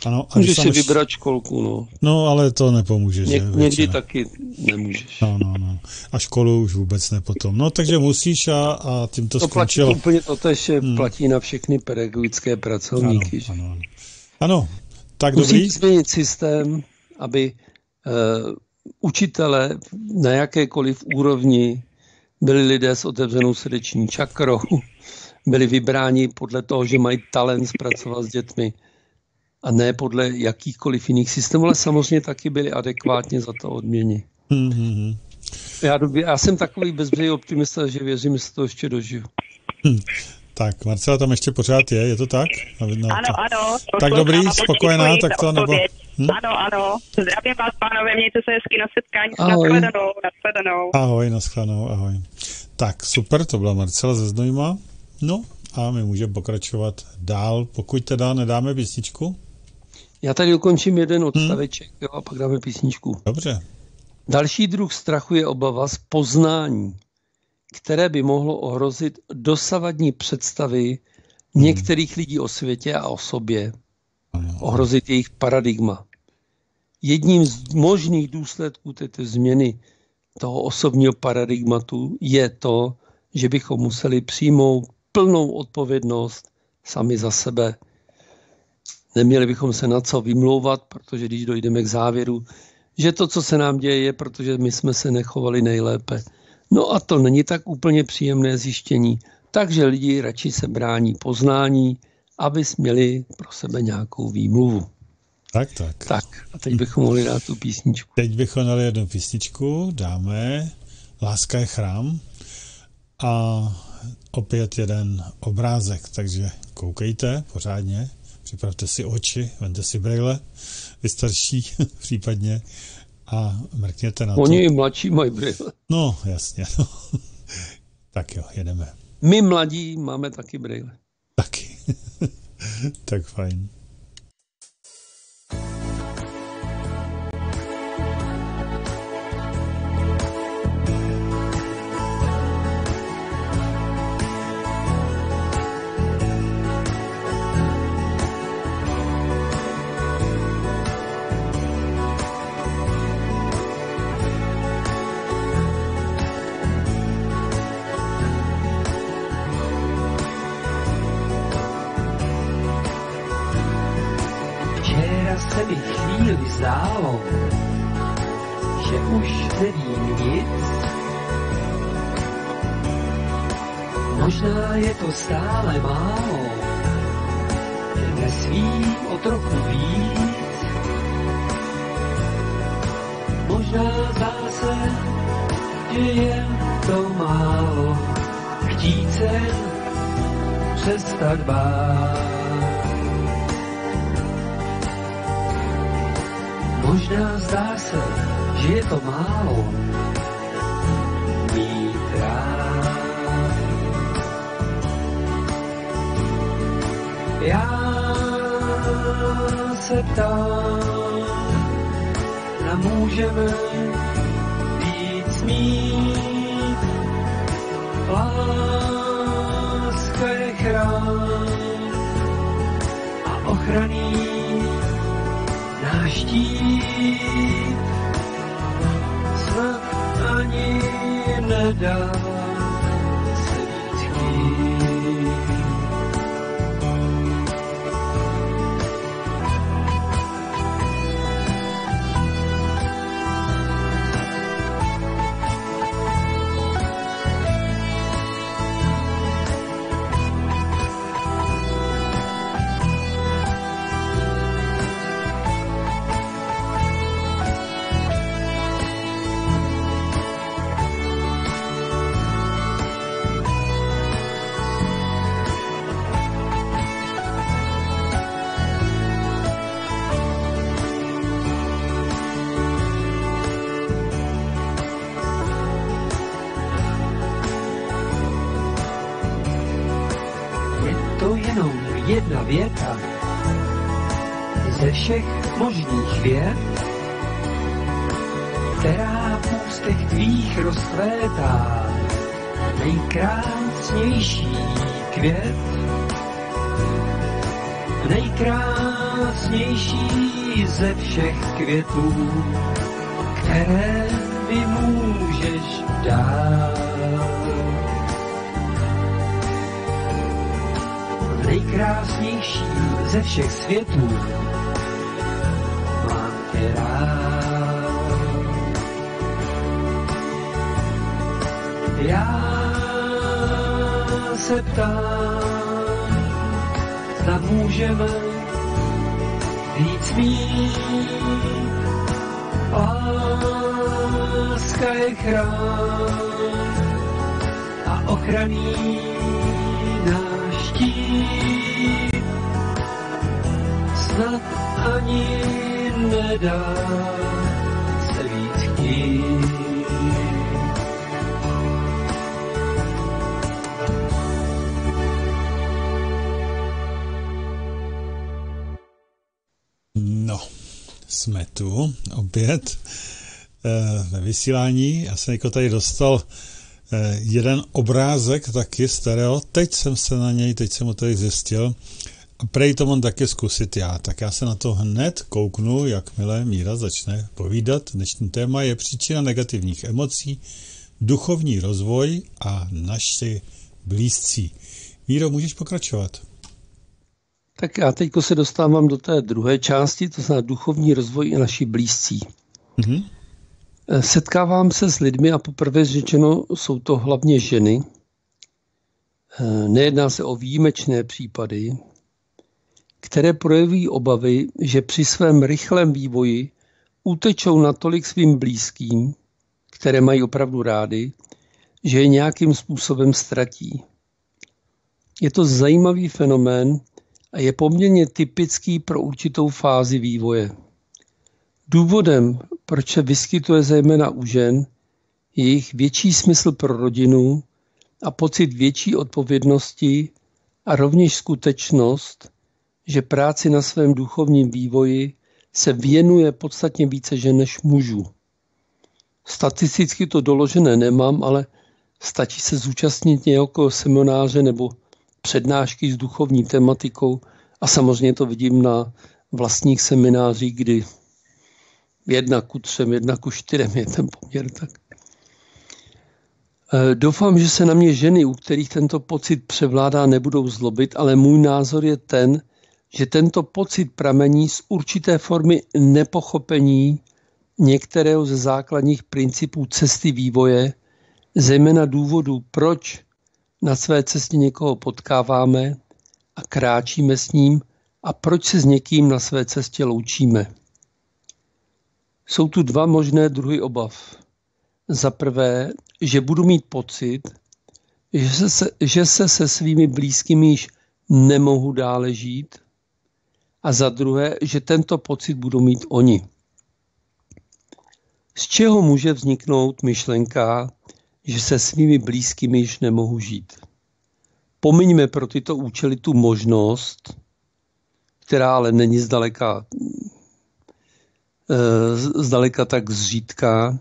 Ano, a Můžeš si vybrat školku, no. No, ale to nepomůže, že? Ně, někdy většina. taky nemůžeš. No, no, no. A školu už vůbec ne potom. No, takže musíš a, a tím to, To platí skončilo. úplně to tež, Hmm. platí na všechny pedagogické Ano, pracovníky. že? ano, ano. ano, tak Musí dobrý. změnit systém, aby uh, učitele na jakékoliv úrovni byli lidé s otevřenou srdeční čakrou, byli vybráni podle toho, že mají talent zpracovat s dětmi a ne podle jakýchkoliv jiných systémů, ale samozřejmě taky byli adekvátně za to odměni. Hmm, hmm, hmm. Já, já jsem takový bezbřehý optimista, že věřím, že se to ještě dožiju. Tak, Marcela tam ještě pořád je, je to tak? No, no, ano, to... ano. Tak dobrý, spokojená, tak to nebo... Hm? Ano, ano. Zdravím vás, pánové, mějte se hezky na setkání. Ahoj. Nashledanou, nashledanou. Ahoj, nashledanou, ahoj. Tak, super, to byla Marcela ze Znojma. No a my můžeme pokračovat dál, pokud teda nedáme písničku. Já tady ukončím jeden odstaveček hmm. jo, a pak dáme písničku. Dobře. Další druh strachu je obava z poznání, které by mohlo ohrozit dosavadní představy hmm. některých lidí o světě a o sobě, ohrozit jejich paradigma. Jedním z možných důsledků této změny toho osobního paradigmatu je to, že bychom museli přijmout plnou odpovědnost sami za sebe. Neměli bychom se na co vymlouvat, protože když dojdeme k závěru, že to, co se nám děje, je, protože my jsme se nechovali nejlépe. No a to není tak úplně příjemné zjištění, takže lidi radši se brání poznání, aby měli pro sebe nějakou výmluvu. Tak, tak. Tak, a teď bychom mohli dát tu písničku. Teď bychom dali jednu písničku, dáme Láska je chrám a opět jeden obrázek, takže koukejte pořádně, připravte si oči, vente si brejle, vy starší případně a mrkněte na Oni to. Oni mladší mají brýle. No, jasně. No. tak jo, jedeme. My mladí máme taky brýle. Taky. tak fajn. Stále málo, že nesmím o trochu víc. Možná zase, že je to málo, chtít se přestat bát. Možná zdá se, že je to málo, ptám, na můžeme víc mít. Láska je chrán a ochraný náš štít. Snad ani nedá ze všech květů, které mi můžeš dát. Nejkrásnější ze všech světů, Já se ptám, zda můžeme mít. Láska je chrán a ochraný náš chtít, snad ani nedá tu opět eh, ve vysílání. Já jsem jako tady dostal eh, jeden obrázek taky stereo. Teď jsem se na něj, teď jsem ho tady zjistil. A prej to mám taky zkusit já. Tak já se na to hned kouknu, jakmile Míra začne povídat. Dnešní téma je příčina negativních emocí, duchovní rozvoj a naši blízcí. Míro, můžeš pokračovat? Tak já teď se dostávám do té druhé části, to znamená duchovní rozvoj i naši blízcí. Mm-hmm. Setkávám se s lidmi a poprvé řečeno jsou to hlavně ženy. Eh, nejedná se o výjimečné případy, které projeví obavy, že při svém rychlém vývoji utečou natolik svým blízkým, které mají opravdu rády, že je nějakým způsobem ztratí. Je to zajímavý fenomén, a je poměrně typický pro určitou fázi vývoje. Důvodem, proč se vyskytuje zejména u žen, je jejich větší smysl pro rodinu a pocit větší odpovědnosti a rovněž skutečnost, že práci na svém duchovním vývoji se věnuje podstatně více žen než mužů. Statisticky to doložené nemám, ale stačí se zúčastnit nějakého semináře nebo přednášky s duchovní tematikou a samozřejmě to vidím na vlastních seminářích, kdy jedna ku třem, jedna ku čtyřem je ten poměr. Tak. E, doufám, že se na mě ženy, u kterých tento pocit převládá, nebudou zlobit, ale můj názor je ten, že tento pocit pramení z určité formy nepochopení některého ze základních principů cesty vývoje, zejména důvodu, proč na své cestě někoho potkáváme a kráčíme s ním a proč se s někým na své cestě loučíme. Jsou tu dva možné druhy obav. Za prvé, že budu mít pocit, že se, že se se svými blízkými již nemohu dále žít. A za druhé, že tento pocit budou mít oni. Z čeho může vzniknout myšlenka, že se svými blízkými již nemohu žít. Pomiňme pro tyto účely tu možnost, která ale není zdaleka, eh, zdaleka tak zřídká,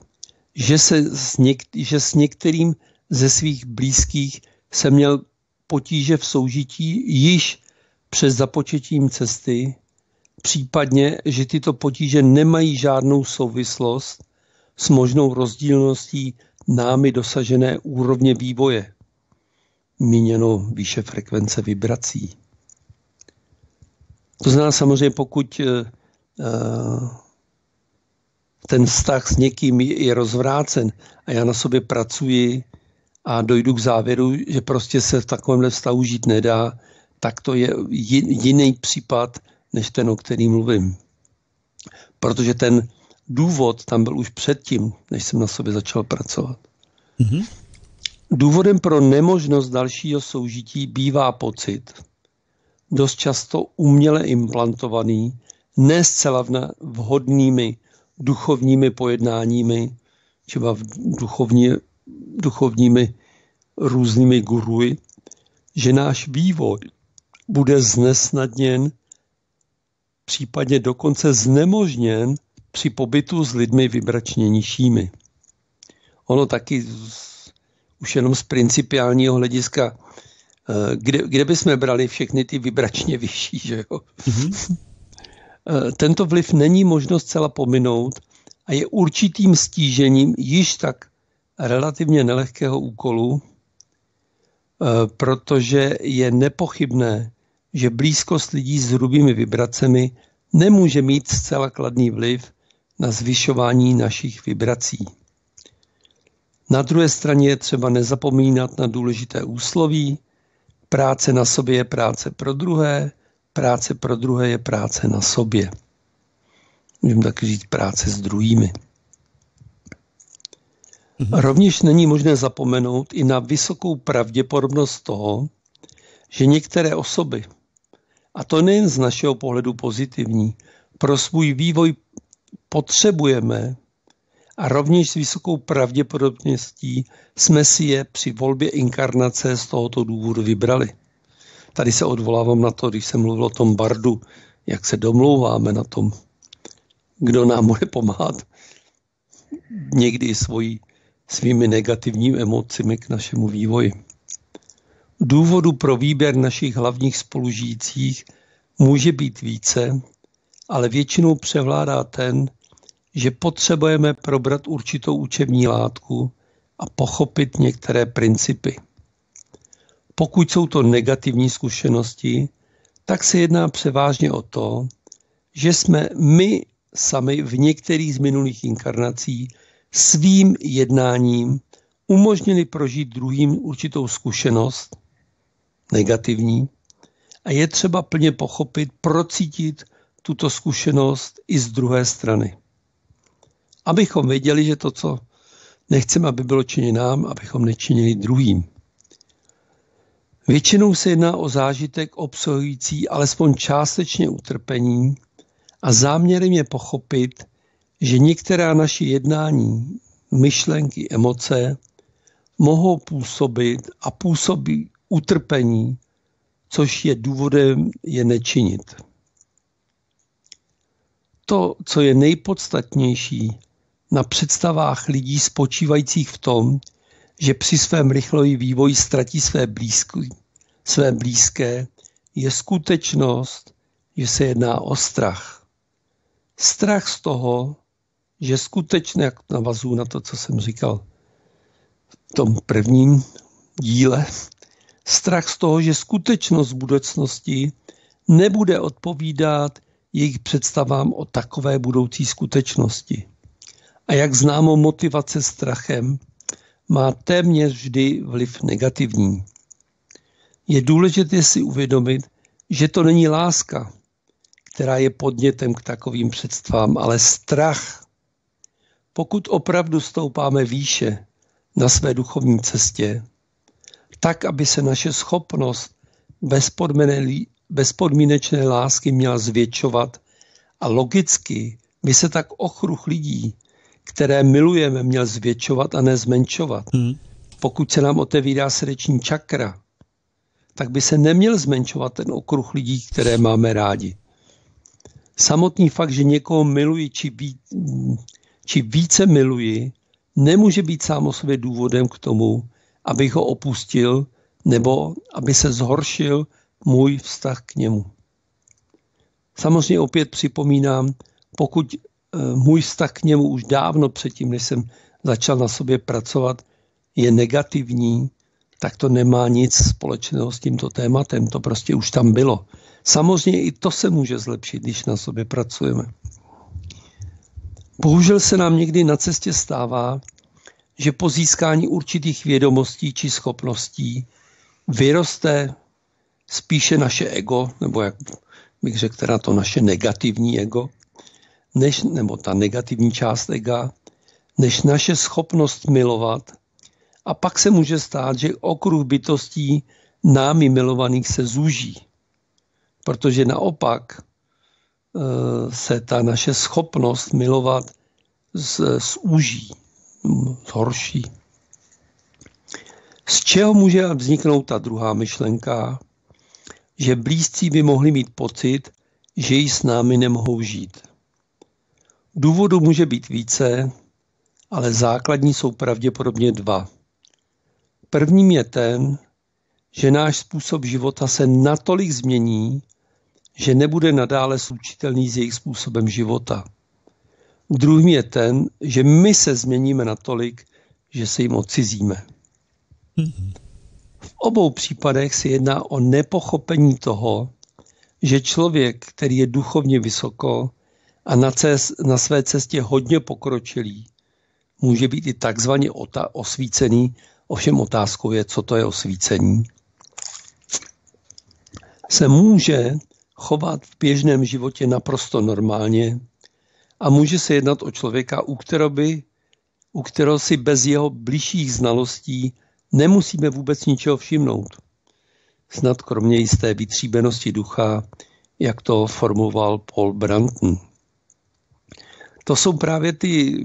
že, se s něk- že s některým ze svých blízkých se měl potíže v soužití již přes započetím cesty, případně, že tyto potíže nemají žádnou souvislost s možnou rozdílností námi dosažené úrovně vývoje, míněno výše frekvence vibrací. To znamená samozřejmě, pokud eh, eh, ten vztah s někým je rozvrácen a já na sobě pracuji a dojdu k závěru, že prostě se v takovémhle vztahu žít nedá, tak to je jiný případ, než ten, o kterým mluvím. Protože ten důvod tam byl už předtím, než jsem na sobě začal pracovat. Mm-hmm. Důvodem pro nemožnost dalšího soužití bývá pocit, dost často uměle implantovaný, ne zcela vhodnými duchovními pojednáními, třeba v duchovní, duchovními různými guruji, že náš vývoj bude znesnadněn, případně dokonce znemožněn při pobytu s lidmi vibračně nižšími. Ono taky už jenom z principiálního hlediska, eh, kde, kde bychom brali všechny ty vibračně vyšší, že jo? Mm-hmm. Tento vliv není možno zcela pominout a je určitým stížením již tak relativně nelehkého úkolu, eh, protože je nepochybné, že blízkost lidí s hrubými vibracemi nemůže mít zcela kladný vliv na zvyšování našich vibrací. Na druhé straně je třeba nezapomínat na důležité úsloví. Práce na sobě je práce pro druhé, práce pro druhé je práce na sobě. Můžeme taky říct práce s druhými. Mhm. Rovněž není možné zapomenout i na vysokou pravděpodobnost toho, že některé osoby, a to nejen z našeho pohledu pozitivní, pro svůj vývoj potřebujeme a rovněž s vysokou pravděpodobností jsme si je při volbě inkarnace z tohoto důvodu vybrali. Tady se odvolávám na to, když jsem mluvil o tom bardu, jak se domlouváme na tom, kdo nám bude pomáhat někdy svojí, svými negativními emocemi k našemu vývoji. Důvodu pro výběr našich hlavních spolužijících může být více, ale většinou převládá ten, že potřebujeme probrat určitou učební látku a pochopit některé principy. Pokud jsou to negativní zkušenosti, tak se jedná převážně o to, že jsme my sami v některých z minulých inkarnací svým jednáním umožnili prožít druhým určitou zkušenost, negativní, a je třeba plně pochopit, procítit tuto zkušenost i z druhé strany. Abychom věděli, že to, co nechceme, aby bylo činěno nám, abychom nečinili druhým. Většinou se jedná o zážitek obsahující alespoň částečně utrpení a záměrem je pochopit, že některá naše jednání, myšlenky, emoce mohou působit a působí utrpení, což je důvodem je nečinit. To, co je nejpodstatnější na představách lidí spočívajících v tom, že při svém rychlém vývoji ztratí své blízké, své blízké, je skutečnost, že se jedná o strach. Strach z toho, že skutečně, jak navazuji na to, co jsem říkal v tom prvním díle, strach z toho, že skutečnost budoucnosti nebude odpovídat jejich představám o takové budoucí skutečnosti. A jak známo, motivace strachem má téměř vždy vliv negativní. Je důležité si uvědomit, že to není láska, která je podnětem k takovým představám, ale strach. Pokud opravdu stoupáme výše na své duchovní cestě, tak, aby se naše schopnost bezpodmínečné lásky měla zvětšovat a logicky by se tak okruh lidí, které milujeme, měl zvětšovat a ne zmenšovat. Hmm. Pokud se nám otevírá srdeční čakra, tak by se neměl zmenšovat ten okruh lidí, které máme rádi. Samotný fakt, že někoho miluji či, ví, či více miluji, nemůže být sám o sobě důvodem k tomu, abych ho opustil nebo aby se zhoršil můj vztah k němu. Samozřejmě opět připomínám, pokud můj vztah k němu už dávno předtím, než jsem začal na sobě pracovat, je negativní, tak to nemá nic společného s tímto tématem, to prostě už tam bylo. Samozřejmě i to se může zlepšit, když na sobě pracujeme. Bohužel se nám někdy na cestě stává, že po získání určitých vědomostí či schopností vyroste spíše naše ego, nebo jak bych řekl, teda to naše negativní ego, než, nebo ta negativní část ega, než naše schopnost milovat. A pak se může stát, že okruh bytostí námi milovaných se zúží. Protože naopak eh, se ta naše schopnost milovat zúží, zhorší. Z čeho může vzniknout ta druhá myšlenka, že blízcí by mohli mít pocit, že ji s námi nemohou žít. Důvodu může být více, ale základní jsou pravděpodobně dva. Prvním je ten, že náš způsob života se natolik změní, že nebude nadále slučitelný s jejich způsobem života. Druhým je ten, že my se změníme natolik, že se jim odcizíme. V obou případech se jedná o nepochopení toho, že člověk, který je duchovně vysoko a na, cest, na své cestě hodně pokročilý, může být i takzvaně osvícený, ovšem otázkou je, co to je osvícení, se může chovat v běžném životě naprosto normálně a může se jednat o člověka, u kterého, by, u kterého si bez jeho bližších znalostí nemusíme vůbec ničeho všimnout. snad kromě jisté vytříbenosti ducha, jak to formoval Paul Branton. To jsou právě ty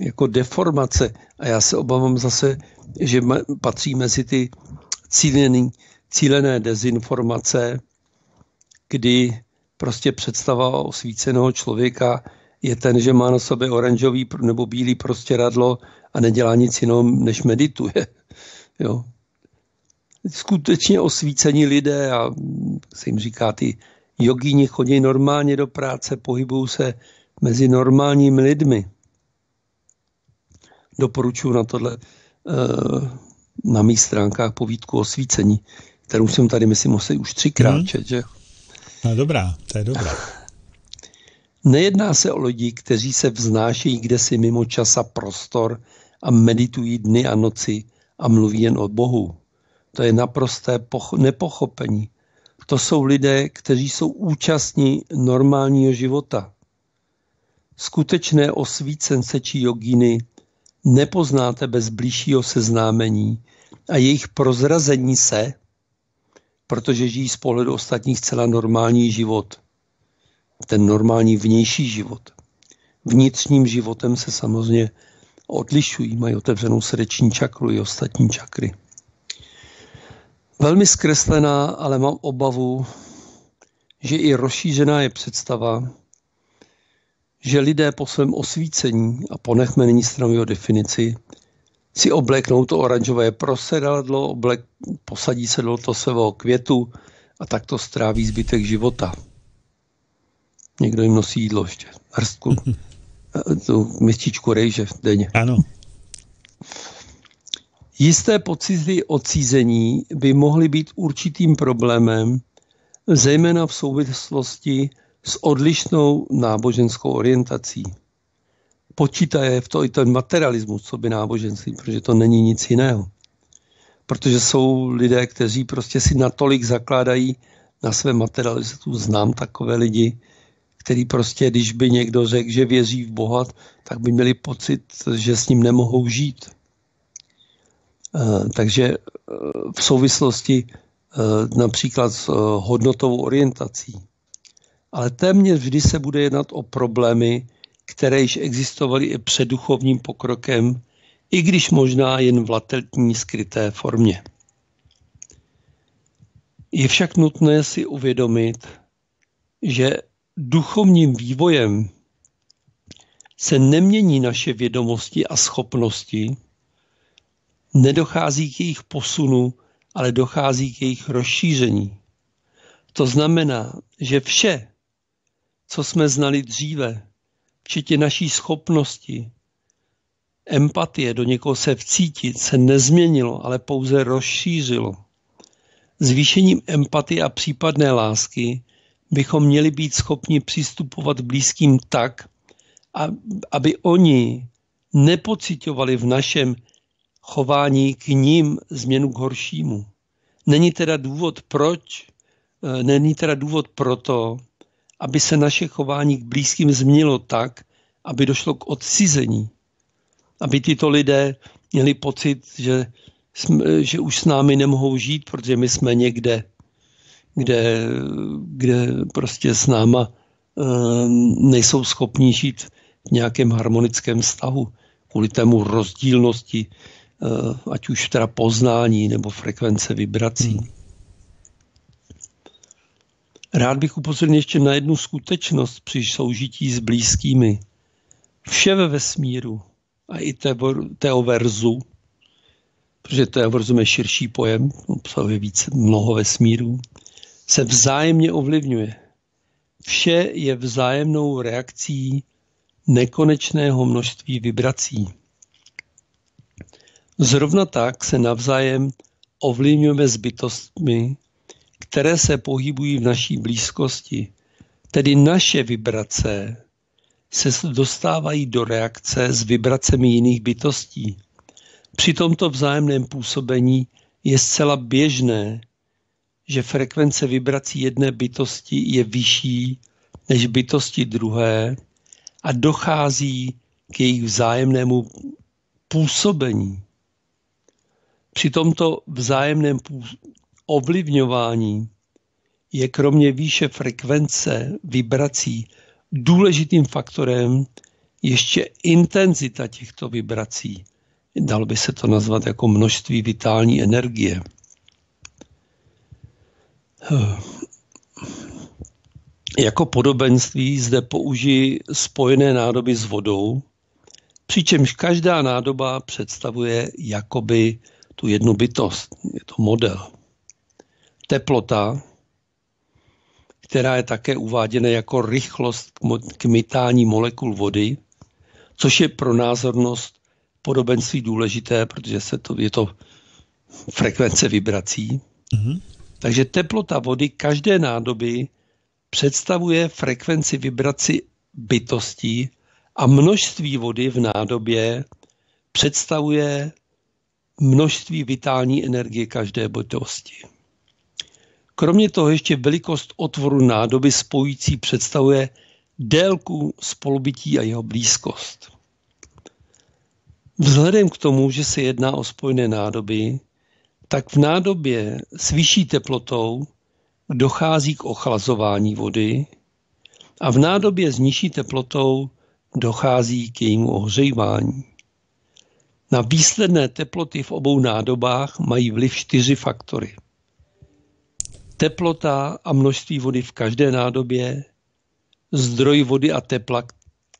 jako deformace a já se obávám zase, že patří mezi ty cílený, cílené dezinformace, kdy prostě představa osvíceného člověka je ten, že má na sobě oranžový nebo bílý prostě radlo a nedělá nic jiného, než medituje. Jo. Skutečně osvícení lidé a se jim říká, ty jogíni chodí normálně do práce, pohybují se mezi normálními lidmi. Doporučuji na tohle eh, na mých stránkách povídku o svícení, kterou jsem tady, myslím, musel už třikrát hmm. čet, že? No dobrá, to je dobrá. Nejedná se o lidi, kteří se vznášejí kdesi mimo čas a prostor a meditují dny a noci a mluví jen o Bohu. To je naprosté nepochopení. To jsou lidé, kteří jsou účastní normálního života. Skutečné osvícence či jogíny nepoznáte bez blížšího seznámení a jejich prozrazení se, protože žijí z pohledu ostatních celá normální život. Ten normální vnější život. Vnitřním životem se samozřejmě odlišují, mají otevřenou srdeční čakru i ostatní čakry. Velmi zkreslená, ale mám obavu, že i rozšířená je představa, že lidé po svém osvícení, a ponechme nyní stranou jeho definici, si obléknou to oranžové prosedadlo, oblek, posadí se do svého květu a tak to stráví zbytek života. Někdo jim nosí jídlo ještě, hrstku, tu mističku rejže denně. Ano. Jisté pocity odcízení by mohly být určitým problémem, zejména v souvislosti s odlišnou náboženskou orientací. Počítaje v to i ten materialismus, co by náboženství, protože to není nic jiného. Protože jsou lidé, kteří prostě si natolik zakládají na své materialistu. Znám takové lidi, který prostě, když by někdo řekl, že věří v Boha, tak by měli pocit, že s ním nemohou žít. Eh, takže eh, v souvislosti eh, například s hodnotovou orientací ale téměř vždy se bude jednat o problémy, které již existovaly i před duchovním pokrokem, i když možná jen v latentní skryté formě. Je však nutné si uvědomit, že duchovním vývojem se nemění naše vědomosti a schopnosti, nedochází k jejich posunu, ale dochází k jejich rozšíření. To znamená, že vše, co jsme znali dříve, včetně naší schopnosti, empatie, do někoho se vcítit, se nezměnilo, ale pouze rozšířilo. Zvýšením empatie a případné lásky bychom měli být schopni přistupovat blízkým tak, aby oni nepocitovali v našem chování k ním změnu k horšímu. Není teda důvod proč, eh, není teda důvod proto, aby se naše chování k blízkým změnilo tak, aby došlo k odcizení. Aby tyto lidé měli pocit, že, že už s námi nemohou žít, protože my jsme někde, kde, kde prostě s náma um, nejsou schopni žít v nějakém harmonickém vztahu kvůli tému rozdílnosti, uh, ať už teda poznání nebo frekvence vibrací. Hmm. Rád bych upozornil ještě na jednu skutečnost při soužití s blízkými. Vše ve vesmíru a i teoverzu, protože teoverzum je širší pojem, obsahuje více mnoho vesmírů, se vzájemně ovlivňuje. Vše je vzájemnou reakcí nekonečného množství vibrací. Zrovna tak se navzájem ovlivňujeme zbytostmi, které se pohybují v naší blízkosti, tedy naše vibrace, se dostávají do reakce s vibracemi jiných bytostí. Při tomto vzájemném působení je zcela běžné, že frekvence vibrací jedné bytosti je vyšší než bytosti druhé a dochází k jejich vzájemnému působení. Při tomto vzájemném ovlivňování je kromě výše frekvence vibrací důležitým faktorem ještě intenzita těchto vibrací. Dal by se to nazvat jako množství vitální energie. Jako podobenství zde použiji spojené nádoby s vodou, přičemž každá nádoba představuje jakoby tu jednu bytost. Je to model. Teplota, která je také uváděna jako rychlost k mytání molekul vody, což je pro názornost podobenství důležité, protože se to, je to frekvence vibrací. Mm-hmm. Takže teplota vody každé nádoby představuje frekvenci vibraci bytostí a množství vody v nádobě představuje množství vitální energie každé bytosti. Kromě toho ještě velikost otvoru nádoby spojící představuje délku spolubytí a jeho blízkost. Vzhledem k tomu, že se jedná o spojené nádoby, tak v nádobě s vyšší teplotou dochází k ochlazování vody a v nádobě s nižší teplotou dochází k jejímu ohřejvání. Na výsledné teploty v obou nádobách mají vliv čtyři faktory. Teplota a množství vody v každé nádobě, zdroj vody a tepla,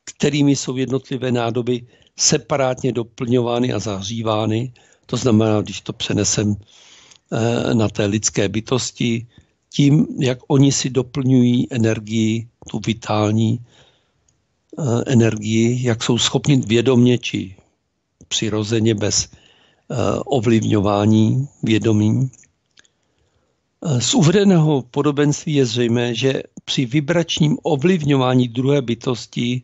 kterými jsou jednotlivé nádoby separátně doplňovány a zahřívány. To znamená, když to přenesem eh, na té lidské bytosti, tím, jak oni si doplňují energii, tu vitální eh, energii, jak jsou schopni vědomě či přirozeně bez eh, ovlivňování vědomím. Z uvedeného podobenství je zřejmé, že při vibračním ovlivňování druhé bytosti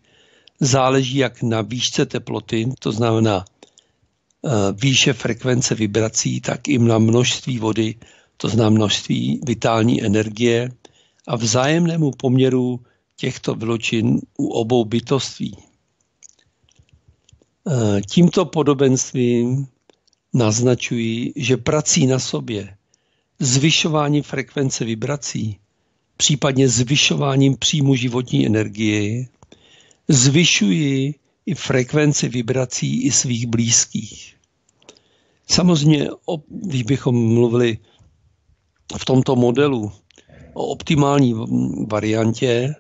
záleží jak na výšce teploty, to znamená eh, výše frekvence vibrací, tak i na množství vody, to znamená množství vitální energie a vzájemnému poměru těchto vyločin u obou bytoství. Eh, tímto podobenstvím naznačují, že prací na sobě, zvyšování frekvence vibrací, případně zvyšováním příjmu životní energie, zvyšuji i frekvenci vibrací i svých blízkých. Samozřejmě, když bychom mluvili v tomto modelu o optimální variantě,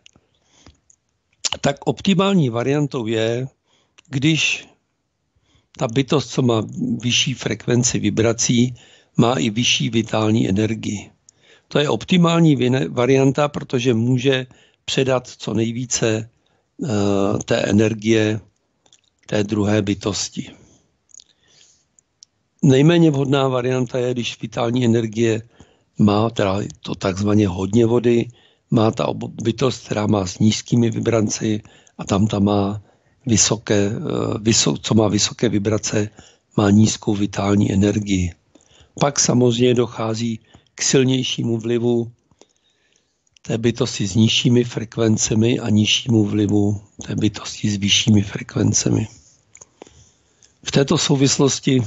tak optimální variantou je, když ta bytost, co má vyšší frekvenci vibrací, má i vyšší vitální energii. To je optimální varianta, protože může předat co nejvíce Eh, té energie té druhé bytosti. Nejméně vhodná varianta je, když vitální energie má teda to takzvaně hodně vody, má ta bytost, která má s nízkými vibranci a tam ta má vysoké, eh, co má vysoké vibrace, má nízkou vitální energii. Pak samozřejmě dochází k silnějšímu vlivu té bytosti s nižšími frekvencemi a nižšímu vlivu té bytosti s vyššími frekvencemi. V této souvislosti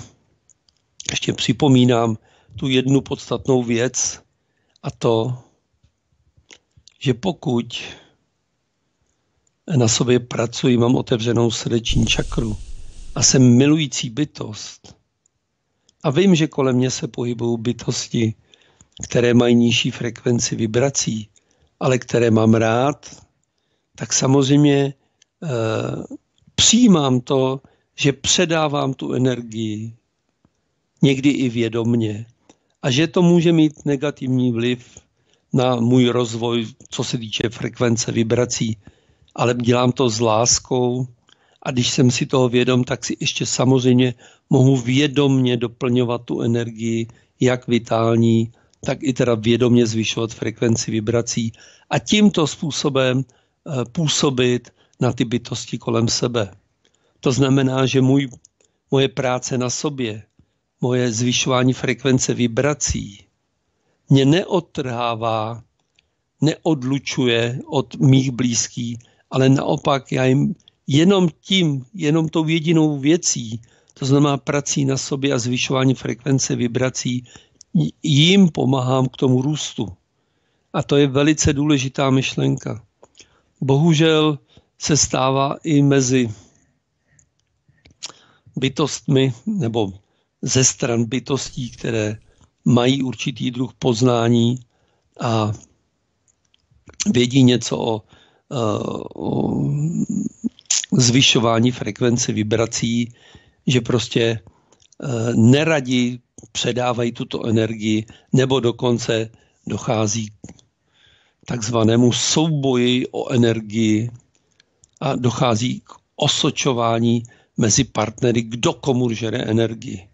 ještě připomínám tu jednu podstatnou věc a to, že pokud na sobě pracuji, mám otevřenou srdeční čakru a jsem milující bytost a vím, že kolem mě se pohybují bytosti, které mají nižší frekvenci vibrací, ale které mám rád, tak samozřejmě e, přijímám to, že předávám tu energii, někdy i vědomně, a že to může mít negativní vliv na můj rozvoj, co se týče frekvence vibrací, ale dělám to s láskou a když jsem si toho vědom, tak si ještě samozřejmě mohu vědomně doplňovat tu energii, jak vitální, tak i teda vědomě zvyšovat frekvenci vibrací a tímto způsobem eh, působit na ty bytosti kolem sebe. To znamená, že můj, moje práce na sobě, moje zvyšování frekvence vibrací mě neodtrhává, neodlučuje od mých blízkých, ale naopak já jim jenom tím, jenom tou jedinou věcí, to znamená prací na sobě a zvyšování frekvence vibrací, jim pomáhám k tomu růstu. A to je velice důležitá myšlenka. Bohužel se stává i mezi bytostmi nebo ze stran bytostí, které mají určitý druh poznání a vědí něco o, o zvyšování frekvence vibrací, že prostě e, neradi předávají tuto energii, nebo dokonce dochází k takzvanému souboji o energii a dochází k osočování mezi partnery, kdo komu žere energii.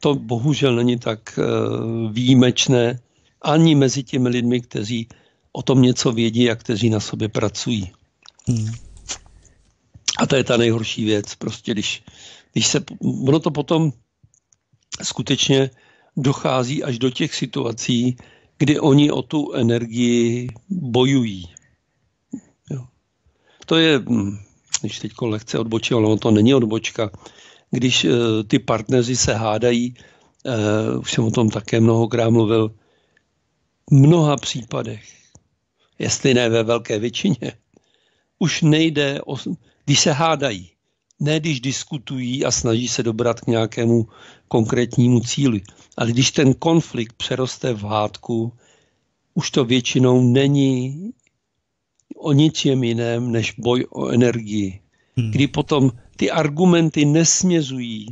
To bohužel není tak e, výjimečné ani mezi těmi lidmi, kteří o tom něco vědí a kteří na sobě pracují. Hmm. A to je ta nejhorší věc, prostě když, když se, ono to potom skutečně dochází až do těch situací, kdy oni o tu energii bojují. Jo. To je, hm, když teď lehce odbočil, ale to není odbočka, když uh, ty partneři se hádají, uh, už jsem o tom také mnohokrát mluvil, v mnoha případech, jestli ne ve velké většině, už nejde o, když se hádají, ne když diskutují a snaží se dobrat k nějakému konkrétnímu cíli, ale když ten konflikt přeroste v hádku, už to většinou není o ničem jiném než boj o energii. Hmm. Kdy potom ty argumenty nesmězují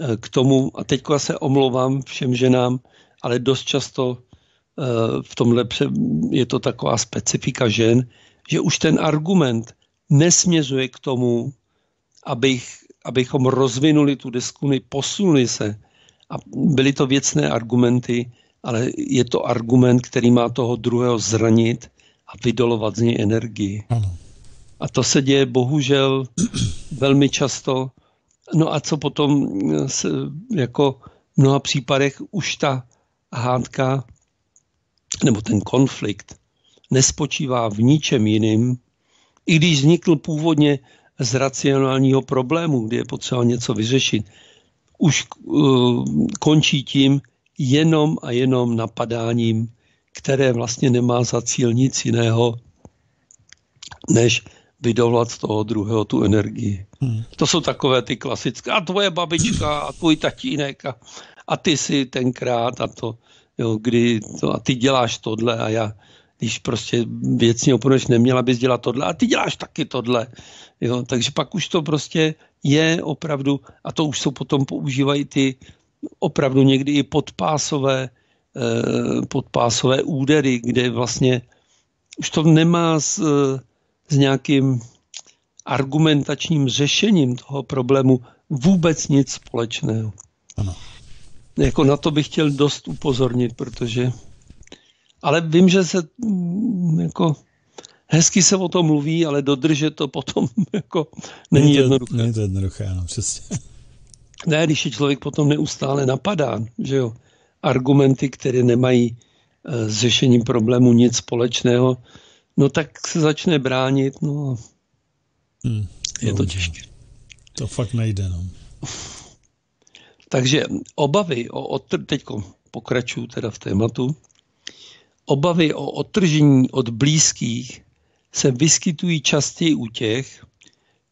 eh, k tomu, a teďka se omlouvám všem ženám, ale dost často eh, v tomhle je to taková specifika žen, že už ten argument nesměřuje k tomu, abych, abychom rozvinuli tu diskuny, posunuli se. A byly to věcné argumenty, ale je to argument, který má toho druhého zranit a vydolovat z něj energii. Ano. A to se děje bohužel velmi často. No a co potom se, jako v mnoha případech už ta hádka nebo ten konflikt nespočívá v ničem jiným, i když vznikl původně z racionálního problému, kdy je potřeba něco vyřešit, už uh, končí tím jenom a jenom napadáním, které vlastně nemá za cíl nic jiného, než vydolat z toho druhého tu energii. Hmm. To jsou takové ty klasické, a tvoje babička, a tvůj tatínek, a, a ty si tenkrát, a to, jo, kdy to, a ty děláš tohle, a já, když prostě věcně oponuješ, neměla bys dělat tohle a ty děláš taky tohle. Jo? Takže pak už to prostě je opravdu, a to už jsou potom používají ty opravdu někdy i podpásové, eh, podpásové údery, kde vlastně už to nemá s, s nějakým argumentačním řešením toho problému vůbec nic společného. Ano. Jako na to bych chtěl dost upozornit, protože ale vím, že se mm, jako hezky se o tom mluví, ale dodržet to potom jako není, není to, jednoduché. Není to jednoduché, ano, přesně. Ne, když je člověk potom neustále napadá, že jo, argumenty, které nemají e, s řešením problému nic společného, no tak se začne bránit, no hmm, je to těžké. To fakt nejde, no. Takže obavy o otr... teďko pokračuju teda v tématu, Obavy o odtržení od blízkých se vyskytují častěji u těch,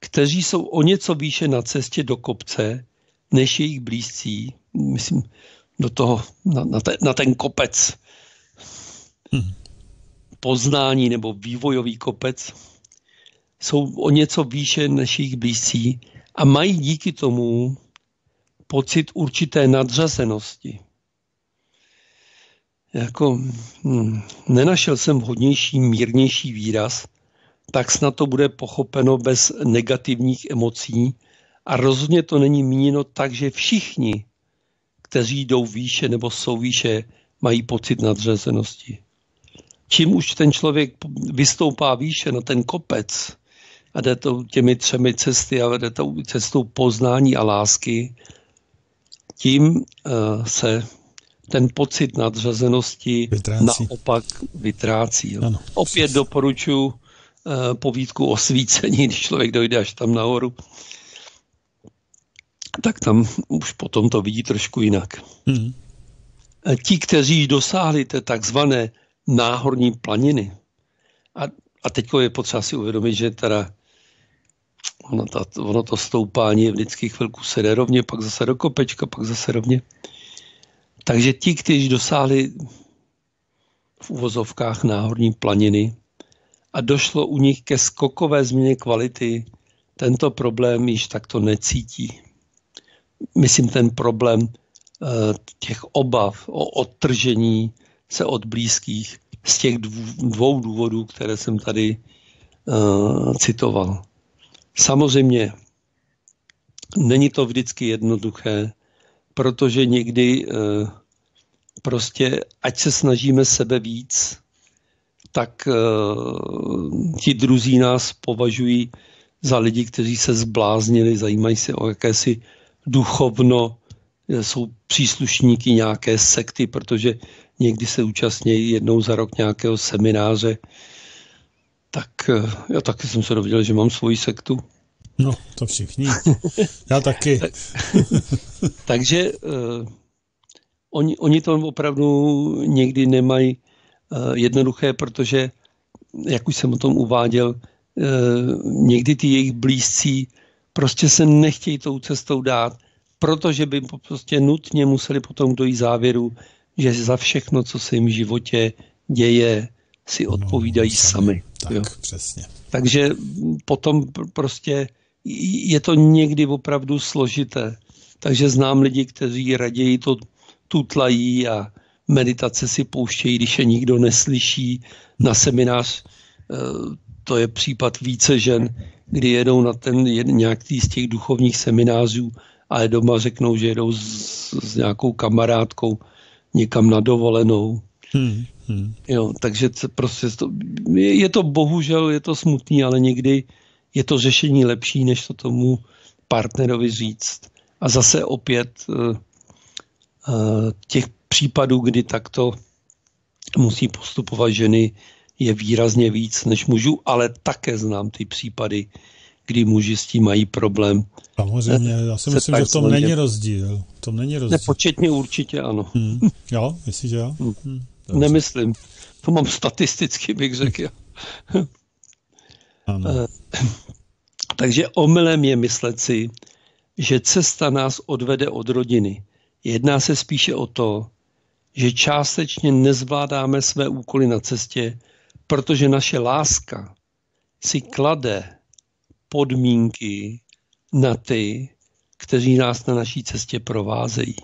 kteří jsou o něco výše na cestě do kopce než jejich blízcí, myslím, do toho, na, na, te, na ten kopec hmm. poznání nebo vývojový kopec, jsou o něco výše než jejich blízcí a mají díky tomu pocit určité nadřazenosti jako hm, nenašel jsem vhodnější, mírnější výraz, tak snad to bude pochopeno bez negativních emocí a rozhodně to není míněno tak, že všichni, kteří jdou výše nebo jsou výše, mají pocit nadřazenosti. Čím už ten člověk vystoupá výše na ten kopec a jde to těmi třemi cesty a jde to cestou poznání a lásky, tím uh, se ten pocit nadřazenosti vytrácí. naopak vytrácí. Jo. Opět doporučuji uh, povídku o svícení, když člověk dojde až tam nahoru. tak tam už potom to vidí trošku jinak. Hmm. Ti, kteří dosáhli té takzvané náhorní planiny, a, a teď je potřeba si uvědomit, že teda ono, ta, ono to stoupání je vždycky chvilku se jde rovně, pak zase do kopečka, pak zase rovně. Takže ti, kteří dosáhli v uvozovkách náhorní planiny a došlo u nich ke skokové změně kvality, tento problém již takto necítí. Myslím ten problém eh, těch obav o odtržení se od blízkých z těch dvou důvodů, které jsem tady uh, citoval. Samozřejmě není to vždycky jednoduché, protože někdy uh, prostě, ať se snažíme sebe víc, tak uh, ti druzí nás považují za lidi, kteří se zbláznili, zajímají se o jakési duchovno, jsou příslušníky nějaké sekty, protože někdy se účastní jednou za rok nějakého semináře, tak eh, já taky jsem se dověděl, že mám svoji sektu. No, to všichni. Já taky. Takže uh, oni, oni to opravdu někdy nemají uh, jednoduché, protože, jak už jsem o tom uváděl, uh, někdy ty jejich blízcí prostě se nechtějí tou cestou dát, protože by prostě nutně museli potom dojít závěru, že za všechno, co se jim v životě děje, si no, odpovídají no, sami. Tak, jo. přesně. Takže potom prostě je to někdy opravdu složité. Takže znám lidi, kteří raději to tutlají a meditace si pouštějí, když je nikdo neslyší. Na seminář eh, to je případ více žen, kdy jedou na ten nějaký z těch duchovních seminářů a je doma řeknou, že jedou s, s nějakou kamarádkou někam na dovolenou. Hmm, hmm. Jo, takže to prostě to, je, je to bohužel, je to smutný, ale někdy je to řešení lepší, než to tomu partnerovi říct. A zase opět uh, uh, těch případů, kdy takto musí postupovat ženy, je výrazně víc než mužů, ale také znám ty případy, kdy muži s tím mají problém. Samozřejmě, já si myslím, že v tom není rozdíl. V tom není rozdíl. Nepočetně určitě ano. Hmm. Jo, myslíš, že jo? Hmm. Hmm. Nemyslím. To mám statisticky, bych řekl. ano. Takže omylem je myslet si, že cesta nás odvede od rodiny. Jedná se spíše o to, že částečně nezvládáme své úkoly na cestě, protože naše láska si klade podmínky na ty, kteří nás na naší cestě provázejí.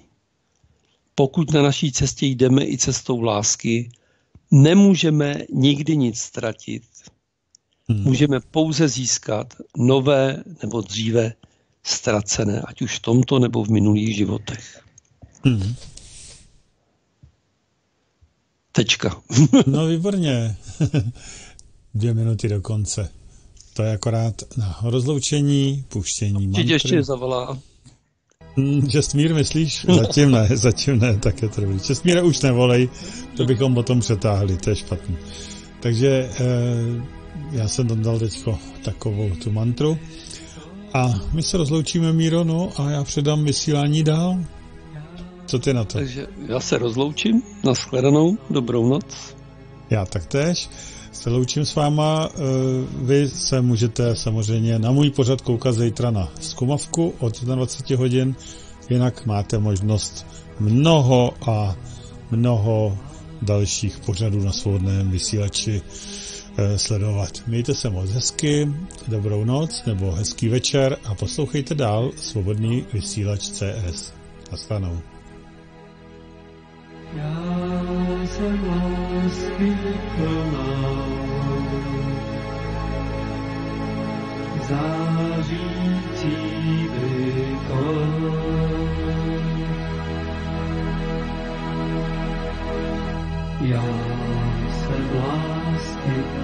Pokud na naší cestě jdeme i cestou lásky, nemůžeme nikdy nic ztratit. Hmm. Můžeme pouze získat nové nebo dříve ztracené, ať už v tomto nebo v minulých životech. Hmm. Tečka. no výborně. Dvě minuty do konce. To je akorát na rozloučení, puštění mantry. ještě zavolá. Hmm, Čestmír, myslíš? Zatím ne, zatím ne, tak je to dobrý. Čestmíra už nevolej, to bychom potom přetáhli, to je špatný. Takže eh, já jsem tam dal teďko takovou tu mantru. A my se rozloučíme, Míro, no a já předám vysílání dál. Co ty na to? Takže já se rozloučím, nashledanou, dobrou noc. Já taktéž se loučím s váma. Eh, vy se můžete samozřejmě na můj pořad koukat zítra na Skumavku od 20 hodin. Jinak máte možnost mnoho a mnoho dalších pořadů na svobodném vysílači sledovat. Mějte se moc hezky, dobrou noc nebo hezký večer a poslouchejte dál Svobodný vysílač CS. Nastanou. Já jsem lásky plná, zářící vykon. Já jsem lásky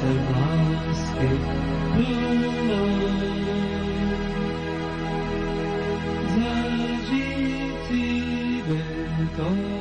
zářící vykon. Já jsem